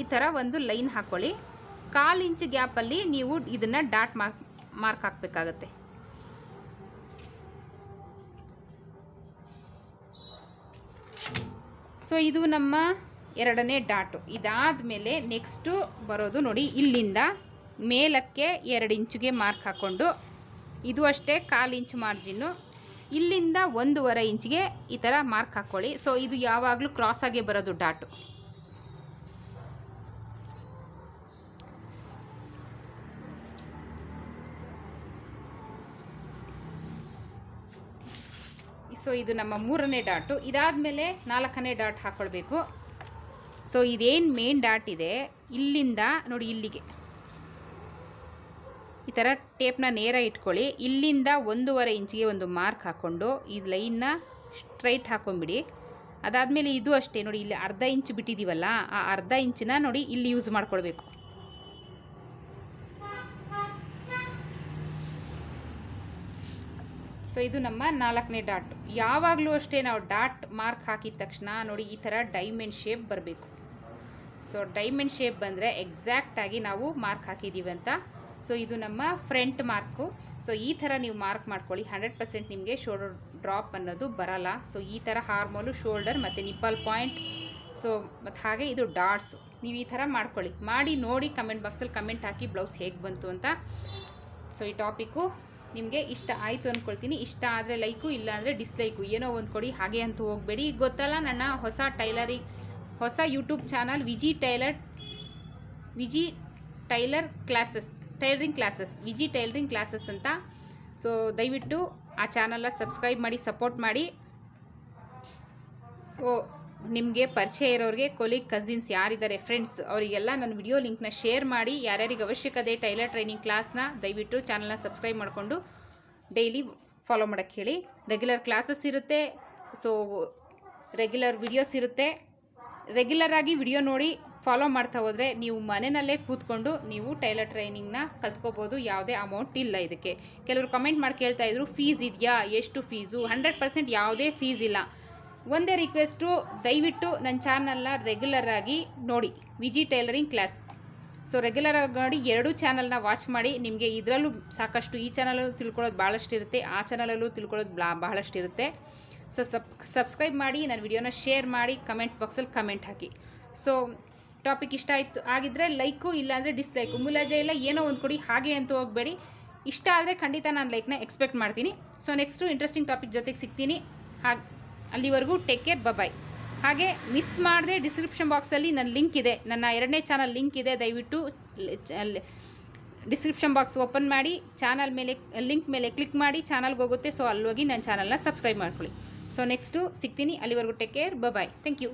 ಈ ಥರ ಒಂದು ಲೈನ್ ಹಾಕ್ಕೊಳ್ಳಿ ಕಾಲು ಇಂಚ್ ಗ್ಯಾಪಲ್ಲಿ ನೀವು ಇದನ್ನು ಡಾಟ್ ಮಾರ್ಕ್ ಮಾರ್ಕ್ ಹಾಕಬೇಕಾಗತ್ತೆ. ಸೊ ಇದು ನಮ್ಮ ಎರಡನೇ ಡಾಟು. ಇದಾದಮೇಲೆ ನೆಕ್ಸ್ಟು ಬರೋದು ನೋಡಿ, ಇಲ್ಲಿಂದ ಮೇಲಕ್ಕೆ ಎರಡು ಇಂಚಿಗೆ ಮಾರ್ಕ್ ಹಾಕ್ಕೊಂಡು, ಇದು ಅಷ್ಟೇ ಕಾಲು ಇಂಚು ಮಾರ್ಜಿನ್ನು. ಇಲ್ಲಿಂದ ಒಂದೂವರೆ ಇಂಚಿಗೆ ಈ ಥರ ಮಾರ್ಕ್ ಹಾಕ್ಕೊಳ್ಳಿ ಸೊ ಇದು ಯಾವಾಗಲೂ ಕ್ರಾಸಾಗೆ ಬರೋದು ಡಾಟು. ಸೊ ಇದು ನಮ್ಮ ಮೂರನೇ ಡಾಟು. ಇದಾದಮೇಲೆ ನಾಲ್ಕನೇ ಡಾಟ್ ಹಾಕ್ಕೊಳ್ಬೇಕು ಸೊ ಇದೇನು ಮೇನ್ ಡಾಟ್ ಇದೆ? ಇಲ್ಲಿಂದ ನೋಡಿ, ಇಲ್ಲಿಗೆ. ಈ ಥರ ಟೇಪ್ನ ನೇರ ಇಟ್ಕೊಳ್ಳಿ. ಇಲ್ಲಿಂದ ಒಂದೂವರೆ ಇಂಚಿಗೆ ಒಂದು ಮಾರ್ಕ್ ಹಾಕ್ಕೊಂಡು ಈ ಲೈನ್ನ ಸ್ಟ್ರೈಟ್ ಹಾಕ್ಕೊಂಬಿಡಿ ಅದಾದಮೇಲೆ ಇದು ಅಷ್ಟೇ. ನೋಡಿ, ಇಲ್ಲಿ ಅರ್ಧ ಇಂಚ್ ಬಿಟ್ಟಿದ್ದೀವಲ್ಲ ಆ ಅರ್ಧ ಇಂಚನ್ನ ನೋಡಿ ಇಲ್ಲಿ ಯೂಸ್ ಮಾಡ್ಕೊಳ್ಬೇಕು. ಸೊ ಇದು ನಮ್ಮ ನಾಲ್ಕನೇ ಡಾಟ್. ಯಾವಾಗಲೂ ಅಷ್ಟೇ ನಾವು ಡಾಟ್ ಮಾರ್ಕ್ ಹಾಕಿದ ತಕ್ಷಣ ನೋಡಿ ಈ ಥರ ಡೈಮಂಡ್ ಶೇಪ್ ಬರಬೇಕು. ಸೊ ಡೈಮಂಡ್ ಶೇಪ್ ಬಂದರೆ ಎಕ್ಸಾಕ್ಟಾಗಿ ನಾವು ಮಾರ್ಕ್ ಹಾಕಿದ್ದೀವಿ ಅಂತ. ಸೊ ಇದು ನಮ್ಮ ಫ್ರಂಟ್ ಮಾರ್ಕು. ಸೊ ಈ ಥರ ನೀವು ಮಾರ್ಕ್ ಮಾಡ್ಕೊಳ್ಳಿ. ಹಂಡ್ರೆಡ್ ಪರ್ಸೆಂಟ್ ನಿಮಗೆ ಶೋಲ್ಡರ್ ಡ್ರಾಪ್ ಅನ್ನೋದು ಬರಲ್ಲ. ಸೊ ಈ ಥರ ಹಾರ್ಮೋಲು ಶೋಲ್ಡರ್ ಮತ್ತು ನಿಪ್ಪಲ್ ಪಾಯಿಂಟ್ ಸೊ ಮತ್ತು ಹಾಗೆ ಇದು ಡಾಟ್ಸು ನೀವು ಈ ಥರ ಮಾಡ್ಕೊಳ್ಳಿ. ಮಾಡಿ ನೋಡಿ ಕಮೆಂಟ್ ಬಾಕ್ಸಲ್ಲಿ ಕಮೆಂಟ್ ಹಾಕಿ ಬ್ಲೌಸ್ ಹೇಗೆ ಬಂತು ಅಂತ. ಸೊ ಈ ಟಾಪಿಕ್ಕು ನಿಮಗೆ ಇಷ್ಟ ಆಯಿತು ಅಂದ್ಕೊಳ್ತೀನಿ ಇಷ್ಟ ಆದರೆ ಲೈಕು ಇಲ್ಲ ಅಂದರೆ ಡಿಸ್ಲೈಕು ಏನೋ ಒಂದು ಕೊಡಿ, ಹಾಗೆ ಅಂತ ಹೋಗಬೇಡಿ. ಗೊತ್ತಲ್ಲ ನನ್ನ ಹೊಸ ಟೈಲರಿಂಗ್ ಹೊಸ YouTube channel Viji tailor Viji tailor classes, tailoring classes, Viji tailoring classes ಅಂತ. ಸೊ ದಯವಿಟ್ಟು ಆ ಚಾನಲ್ನ ಸಬ್ಸ್ಕ್ರೈಬ್ ಮಾಡಿ ಸಪೋರ್ಟ್ ಮಾಡಿ. ಸೊ ನಿಮಗೆ ಪರಿಚಯ ಇರೋರಿಗೆ ಕೊಲೀಗ್ ಕಸಿನ್ಸ್ ಯಾರಿದ್ದಾರೆ ಫ್ರೆಂಡ್ಸ್ ಅವರಿಗೆಲ್ಲ ನನ್ನ ವಿಡಿಯೋ ಲಿಂಕ್ನ ಶೇರ್ ಮಾಡಿ, ಯಾರ್ಯಾರಿಗೆ ಅವಶ್ಯಕತೆ ಟೈಲರ್ ಟ್ರೈನಿಂಗ್ ಕ್ಲಾಸ್ನ ದಯವಿಟ್ಟು ಚಾನಲ್ನ ಸಬ್ಸ್ಕ್ರೈಬ್ ಮಾಡಿಕೊಂಡು ಡೈಲಿ ಫಾಲೋ ಮಾಡೋಕ್ಕೆ ಹೇಳಿ. ರೆಗ್ಯುಲರ್ ಕ್ಲಾಸಸ್ ಇರುತ್ತೆ ಸೊ ರೆಗ್ಯುಲರ್ ವಿಡಿಯೋಸ್ ಇರುತ್ತೆ. ರೆಗ್ಯುಲರ್ ಆಗಿ ವಿಡಿಯೋ ನೋಡಿ ಫಾಲೋ ಮಾಡ್ತಾ ಹೋದರೆ ನೀವು ಮನೆಯಲ್ಲೇ ಕೂತ್ಕೊಂಡು ನೀವು ಟೈಲರ್ ಟ್ರೈನಿಂಗ್ನ ಕಲ್ತ್ಕೋಬೋದು, ಯಾವುದೇ ಅಮೌಂಟ್ ಇಲ್ಲ ಇದಕ್ಕೆ. ಕೆಲವರು ಕಮೆಂಟ್ ಮಾಡಿ ಕೇಳ್ತಾಯಿದ್ರು ಫೀಸ್ ಇದೆಯಾ? ಎಷ್ಟು ಫೀಸು ಹಂಡ್ರೆಡ್ ಪರ್ಸೆಂಟ್ ಯಾವುದೇ ಫೀಸ್ ಇಲ್ಲ. ಒಂದೇ ರಿಕ್ವೆಸ್ಟು ದಯವಿಟ್ಟು ನನ್ನ ಚಾನಲ್ನ ರೆಗ್ಯುಲರ್ ಆಗಿ ನೋಡಿ. Viji tailoring class so regular ಆಗಿ ನೋಡಿ, ಎರಡೂ ಚಾನಲ್ನ ವಾಚ್ ಮಾಡಿ. ನಿಮಗೆ ಇದರಲ್ಲೂ ಸಾಕಷ್ಟು ಈ ಚಾನಲಲ್ಲೂ ತಿಳ್ಕೊಳ್ಳೋದು ಭಾಳಷ್ಟು ಇರುತ್ತೆ, ಆ ಚಾನಲಲ್ಲೂ ತಿಳ್ಕೊಳ್ಳೋದು ಬ್ಲಾ ಬಹಳಷ್ಟು ಇರುತ್ತೆ. ಸೊ ಸಬ್ ಸಬ್ಸ್ಕ್ರೈಬ್ ಮಾಡಿ, ನನ್ನ ವಿಡಿಯೋನ ಶೇರ್ ಮಾಡಿ ಕಮೆಂಟ್ ಬಾಕ್ಸಲ್ಲಿ ಕಮೆಂಟ್ ಹಾಕಿ. ಸೊ ಟಾಪಿಕ್ ಇಷ್ಟ ಆಯಿತು ಆಗಿದ್ದರೆ ಲೈಕು ಇಲ್ಲಾಂದರೆ ಡಿಸ್ಲೈಕು ಮುಲಾಜೆ ಇಲ್ಲ, ಏನೋ ಒಂದು ಕೊಡಿ, ಹಾಗೆ ಅಂತ ಹೋಗಬೇಡಿ. ಇಷ್ಟ ಆದರೆ ಖಂಡಿತ ನಾನು ಲೈಕ್ನ ಎಕ್ಸ್ಪೆಕ್ಟ್ ಮಾಡ್ತೀನಿ. ಸೊ ನೆಕ್ಸ್ಟು ಇಂಟ್ರೆಸ್ಟಿಂಗ್ ಟಾಪಿಕ್ ಜೊತೆಗೆ ಸಿಗ್ತೀನಿ. ಹಾಗೆ ಅಲ್ಲಿವರೆಗೂ ಟೇಕ್ ಕೇರ್ ಬಬಾಯ್ ಹಾಗೆ ಮಿಸ್ ಮಾಡದೆ ಡಿಸ್ಕ್ರಿಪ್ಷನ್ ಬಾಕ್ಸಲ್ಲಿ ನನ್ನ ಲಿಂಕ್ ಇದೆ. ನನ್ನ ಎರಡನೇ ಚಾನಲ್ ಲಿಂಕ್ ಇದೆ. ದಯವಿಟ್ಟು ಡಿಸ್ಕ್ರಿಪ್ಷನ್ ಬಾಕ್ಸ್ ಓಪನ್ ಮಾಡಿ ಚಾನಲ್ ಮೇಲೆ ಲಿಂಕ್ ಮೇಲೆ ಕ್ಲಿಕ್ ಮಾಡಿ ಚಾನಲ್ಗೆ ಹೋಗುತ್ತೆ. ಸೊ ಅಲ್ಲಿ ಹೋಗಿ ನನ್ನ ಚಾನಲ್ನ ಸಬ್ಸ್ಕ್ರೈಬ್ ಮಾಡ್ಕೊಳ್ಳಿ. ಸೊ ನೆಕ್ಸ್ಟು ಸಿಗ್ತೀನಿ. ಅಲ್ಲಿವರೆಗೂ take care bye thank you